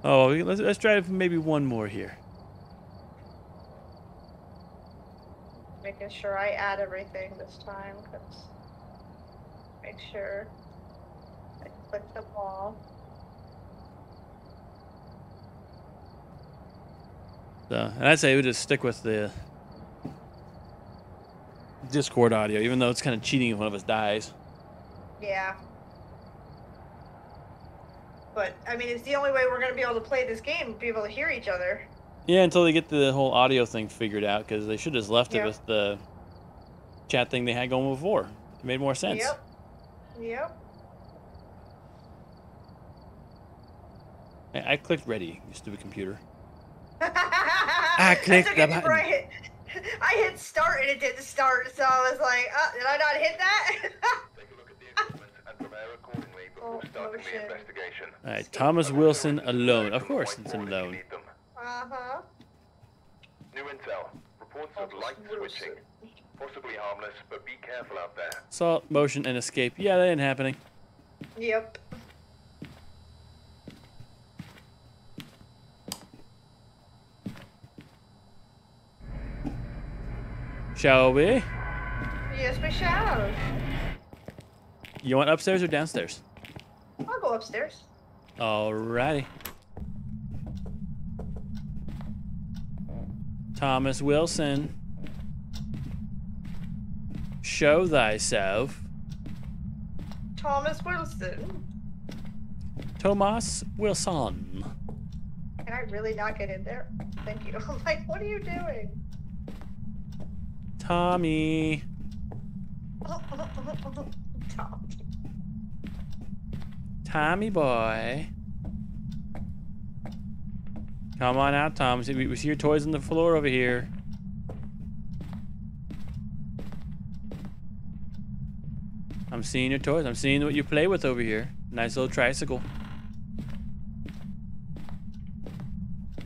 Speaker 2: Oh, let's, let's try maybe one more here.
Speaker 3: Making sure I add everything this time, cause make sure I click them all.
Speaker 2: So, and I'd say we just stick with the Discord audio, even though it's kind of cheating if one of us dies.
Speaker 3: Yeah. But I mean, it's the only way we're gonna be able to play this game, be able to hear each other.
Speaker 2: Yeah, until they get the whole audio thing figured out, because they should have just left
Speaker 3: Yeah.
Speaker 2: it with the chat thing they had going before. It made more sense.
Speaker 3: Yep. Yep.
Speaker 2: I, I clicked ready, you stupid computer.
Speaker 3: I
Speaker 2: clicked the button.
Speaker 3: I hit, I hit start and it didn't start, so I was like, uh, did I not hit that?
Speaker 5: Take a look at the equipment and prepare accordingly before
Speaker 3: Oh,
Speaker 5: starting
Speaker 3: motion.
Speaker 5: the investigation.
Speaker 2: All right, Thomas Wilson alone. Of course, it's
Speaker 5: Whiteboard if you
Speaker 2: alone.
Speaker 3: uh huh.
Speaker 5: New intel. Reports of light switching. Possibly harmless, but be careful out there.
Speaker 2: Salt, motion, and escape. Yeah, that ain't happening.
Speaker 3: Yep.
Speaker 2: Shall we?
Speaker 3: Yes, we shall.
Speaker 2: You want upstairs or downstairs?
Speaker 3: I'll go upstairs.
Speaker 2: Alrighty. Thomas Wilson. Show thyself.
Speaker 3: Thomas Wilson.
Speaker 2: Thomas Wilson.
Speaker 3: Can I really not get in there? Thank you. I'm like, what are you doing?
Speaker 2: Tommy.
Speaker 3: Tom.
Speaker 2: Tommy boy. Come on out, Tom. We we see your toys on the floor over here. I'm seeing your toys. I'm seeing what you play with over here. Nice little tricycle.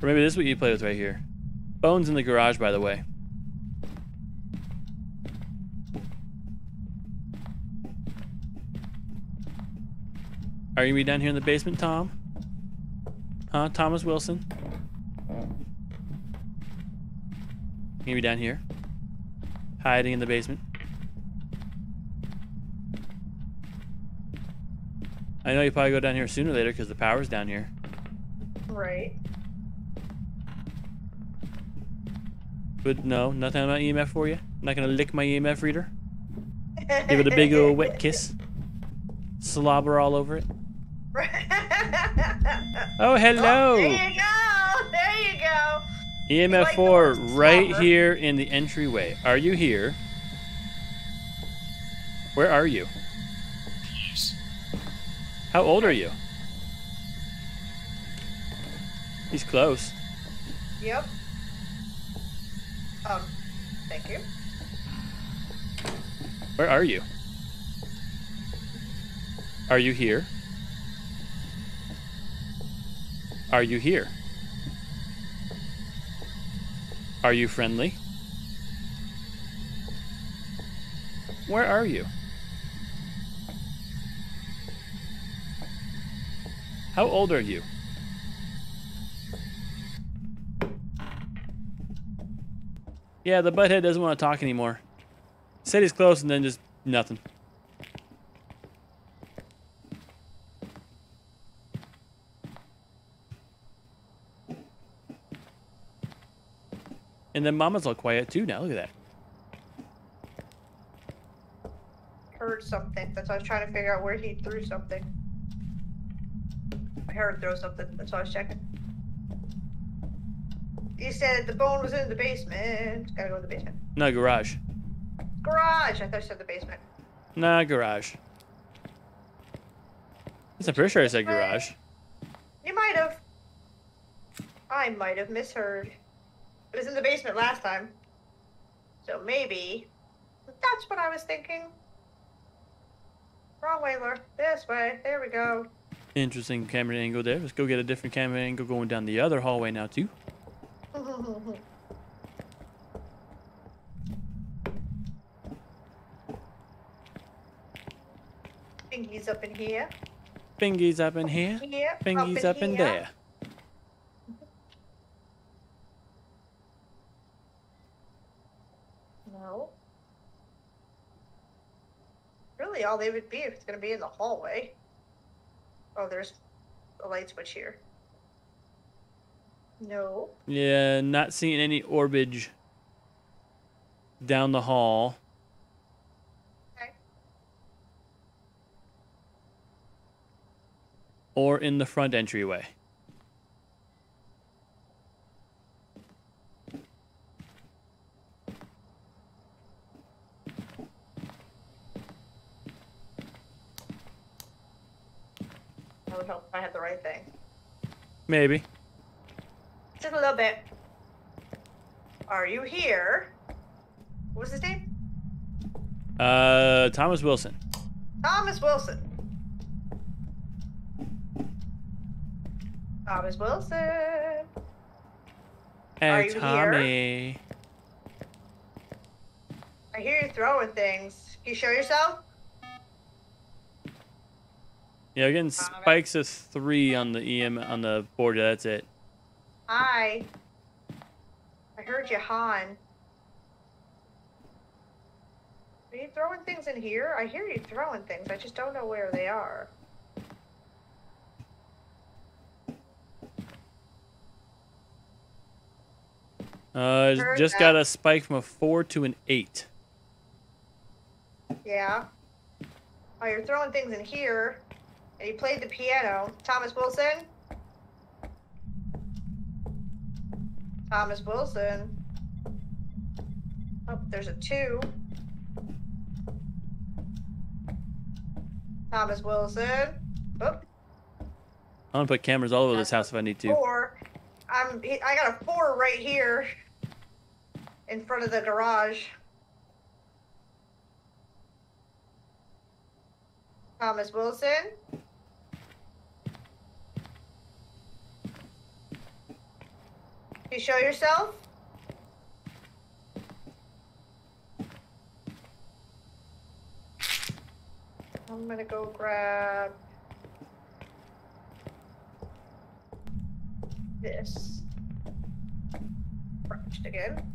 Speaker 2: Or maybe this is what you play with right here. Bones in the garage, by the way. Are you gonna be down here in the basement, Tom? Huh, Thomas Wilson? You gonna be down here? Hiding in the basement? I know you probably go down here sooner or later because the power's down here.
Speaker 3: Right.
Speaker 2: But no, nothing about EMF for you? I'm not gonna lick my EMF reader? Give it a big old wet kiss? Slobber all over it? Oh, hello!
Speaker 3: Oh, there you go. There you go.
Speaker 2: EMF
Speaker 3: like the
Speaker 2: 4
Speaker 3: word
Speaker 2: right
Speaker 3: slobber?
Speaker 2: here in the entryway. Are you here? Where are you? How old are you? He's close.
Speaker 3: Yep. Um, thank you.
Speaker 2: Where are you? Are you here? Are you here? Are you friendly? Where are you? How old are you? Yeah, the butthead doesn't want to talk anymore. Said he's close and then just nothing. And then Mama's all quiet too now. Look at that.
Speaker 3: Heard something. That's why I was trying to figure out where he threw something. I heard throw something. That's why I was checking. He said the bone was in the basement. Gotta go to the basement.
Speaker 2: No, garage.
Speaker 3: Garage. I thought you said the basement.
Speaker 2: Nah, garage. Yes, I'm pretty sure I said garage.
Speaker 3: You might have. I might have misheard. It was in the basement last time. So maybe that's what I was thinking. Wrong way, Laura. This way. There we go.
Speaker 2: Interesting camera angle there. Let's go get a different camera angle going down the other hallway now too.
Speaker 3: Fingies up in here.
Speaker 2: Fingies up in here.
Speaker 3: Here.
Speaker 2: Fingies up in
Speaker 3: here.
Speaker 2: there.
Speaker 3: No. Really, all they would be if it's going to be in the hallway. Oh, there's a light switch here. No.
Speaker 2: Yeah, not seeing any orbage down the hall.
Speaker 3: Okay.
Speaker 2: Or in the front entryway.
Speaker 3: Would help if I had the right thing.
Speaker 2: Maybe.
Speaker 3: Just a little bit. Are you here? What was his name?
Speaker 2: Uh, Thomas Wilson.
Speaker 3: Thomas Wilson. Thomas Wilson. Are
Speaker 2: Hey,
Speaker 3: you here? I hear you throwing things. Can you show yourself?
Speaker 2: Yeah, getting spikes of three on the EM on the board. That's it.
Speaker 3: Hi. I heard you, Han. Are you throwing things in here? I hear you throwing things. I just don't know where they are.
Speaker 2: Uh,
Speaker 3: Heard
Speaker 2: just
Speaker 3: that.
Speaker 2: got a spike from a four to an eight.
Speaker 3: Yeah. Oh, you're throwing things in here. And you played the piano. Thomas Wilson? Thomas Wilson. Oh, there's a two. Thomas Wilson. Oh,
Speaker 2: I'm gonna put cameras all over this house if I need to.
Speaker 3: four. I'm. I got a four right here. In front of the garage. Thomas Wilson. You show yourself? I'm gonna go grab this. Crouched again.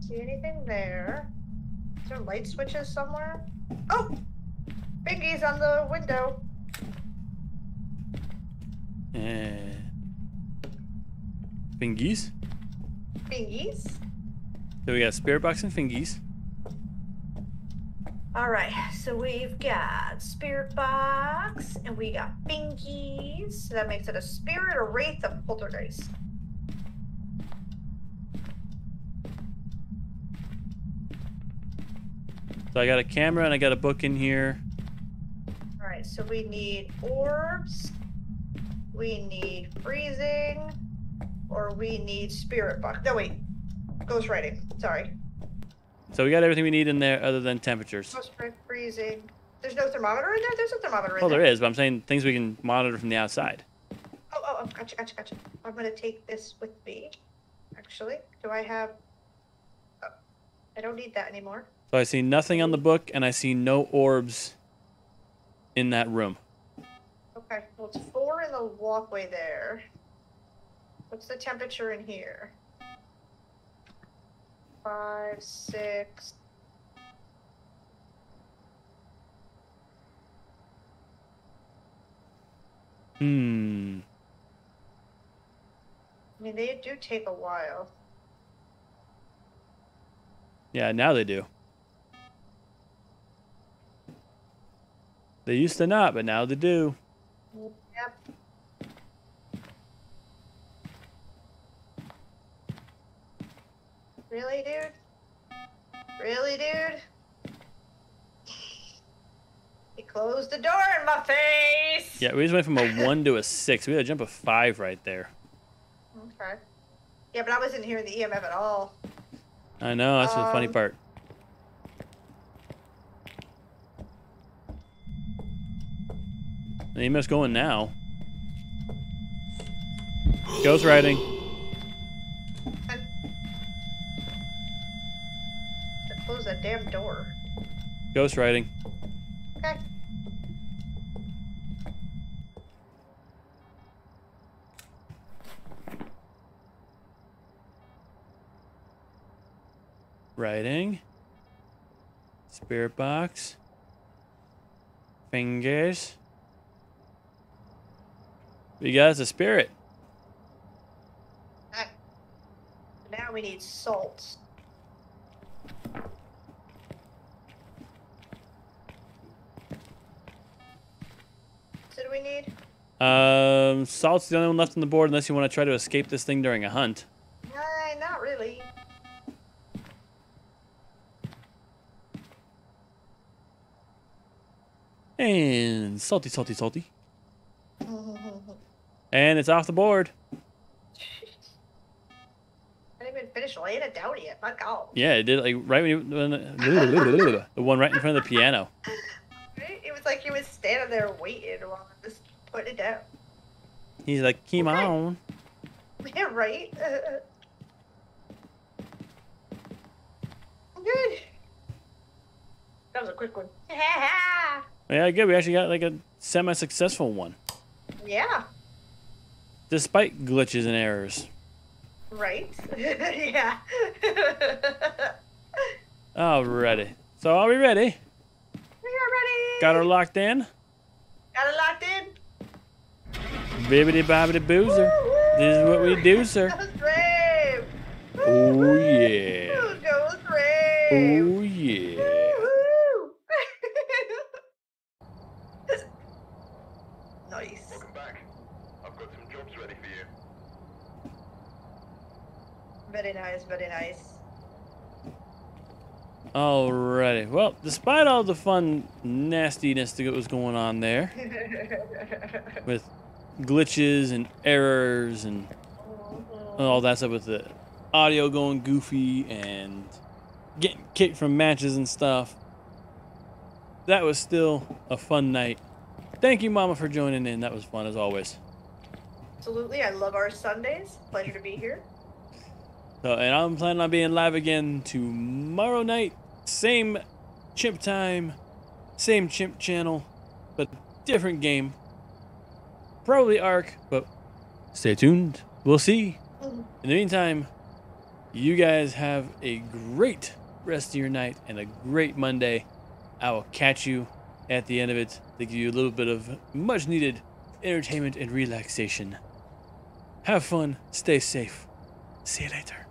Speaker 3: See anything there? Is there light switches somewhere? Oh! Bingy's on the window.
Speaker 2: And fingies.
Speaker 3: Bingies?
Speaker 2: So we got spirit box and fingies.
Speaker 3: All right, so we've got spirit box and we got bingies. So that makes it a spirit, a wraith, a poltergeist.
Speaker 2: So I got a camera and I got a book in here.
Speaker 3: So we need orbs, we need freezing, or we need spirit box. No, wait, ghost writing. Sorry,
Speaker 2: So we got everything we need in there other than temperatures.
Speaker 3: ghost writing, freezing. There's no thermometer in there. There's a thermometer in
Speaker 2: Well,
Speaker 3: there.
Speaker 2: there is, but I'm saying things we can monitor from the outside.
Speaker 3: Oh, oh, oh, gotcha, gotcha, gotcha. I'm gonna take this with me. Actually, do I have? Oh, I don't need that anymore.
Speaker 2: So I see nothing on the book and I see no orbs in that room.
Speaker 3: Okay, well it's four in the walkway there. What's the temperature in here? Five, six.
Speaker 2: Hmm.
Speaker 3: I mean, they do take a while.
Speaker 2: Yeah, now they do. They used to not, but now they do.
Speaker 3: Yep. Really, dude? Really, dude? He closed the door in my face.
Speaker 2: Yeah, we just went from a one to a six. We had a jump of five right there.
Speaker 3: Okay. Yeah, but I wasn't hearing the EMF at all.
Speaker 2: I know, that's the funny
Speaker 3: Um,
Speaker 2: part. The EMF's going now. Ghost riding.
Speaker 3: To close that damn door.
Speaker 2: Ghost riding.
Speaker 3: Okay.
Speaker 2: Writing. Spirit box. Fingers. We got us a spirit.
Speaker 3: Now we need salt. So do we need?
Speaker 2: Um, salt's the only one left on the board unless you want to try to escape this thing during a hunt.
Speaker 3: Uh, not really.
Speaker 2: And salty, salty, salty. And it's off the board.
Speaker 3: I didn't even finish laying it down yet. My God.
Speaker 2: Yeah, it did like right when you when the, the one right in front of the piano.
Speaker 3: It was like he was standing there waiting while I was putting it down.
Speaker 2: He's like, "Come
Speaker 3: Okay.
Speaker 2: on."
Speaker 3: Yeah, right? Good. That was a quick one.
Speaker 2: Yeah, good. We actually got like a semi-successful one,
Speaker 3: yeah,
Speaker 2: despite glitches and errors.
Speaker 3: right? yeah.
Speaker 2: All Alrighty. So are we ready?
Speaker 3: we are ready.
Speaker 2: Got her locked in.
Speaker 3: Got her locked in.
Speaker 2: Bibbity bobbity boozer. This is what we do, sir.
Speaker 3: That.
Speaker 2: Oh yeah.
Speaker 3: Woo, That was brave.
Speaker 2: Oh yeah.
Speaker 3: Woo-hoo. nice.
Speaker 5: Welcome back. I've got some jobs ready for you.
Speaker 3: Very nice, very nice.
Speaker 2: Alrighty. Well, despite all the fun nastiness that was going on there with glitches and errors and all that stuff with the audio going goofy and getting kicked from matches and stuff, that was still a fun night. Thank you, Mama, for joining in. That was fun as always.
Speaker 3: Absolutely, I love our Sundays. Pleasure to be here.
Speaker 2: So, and I'm planning on being live again tomorrow night. Same chimp time, same chimp channel, but different game. Probably Ark, but stay tuned. We'll see. In the meantime, you guys have a great rest of your night and a great Monday. I will catch you at the end of it to give you a little bit of much needed entertainment and relaxation. Have fun, stay safe. See you later.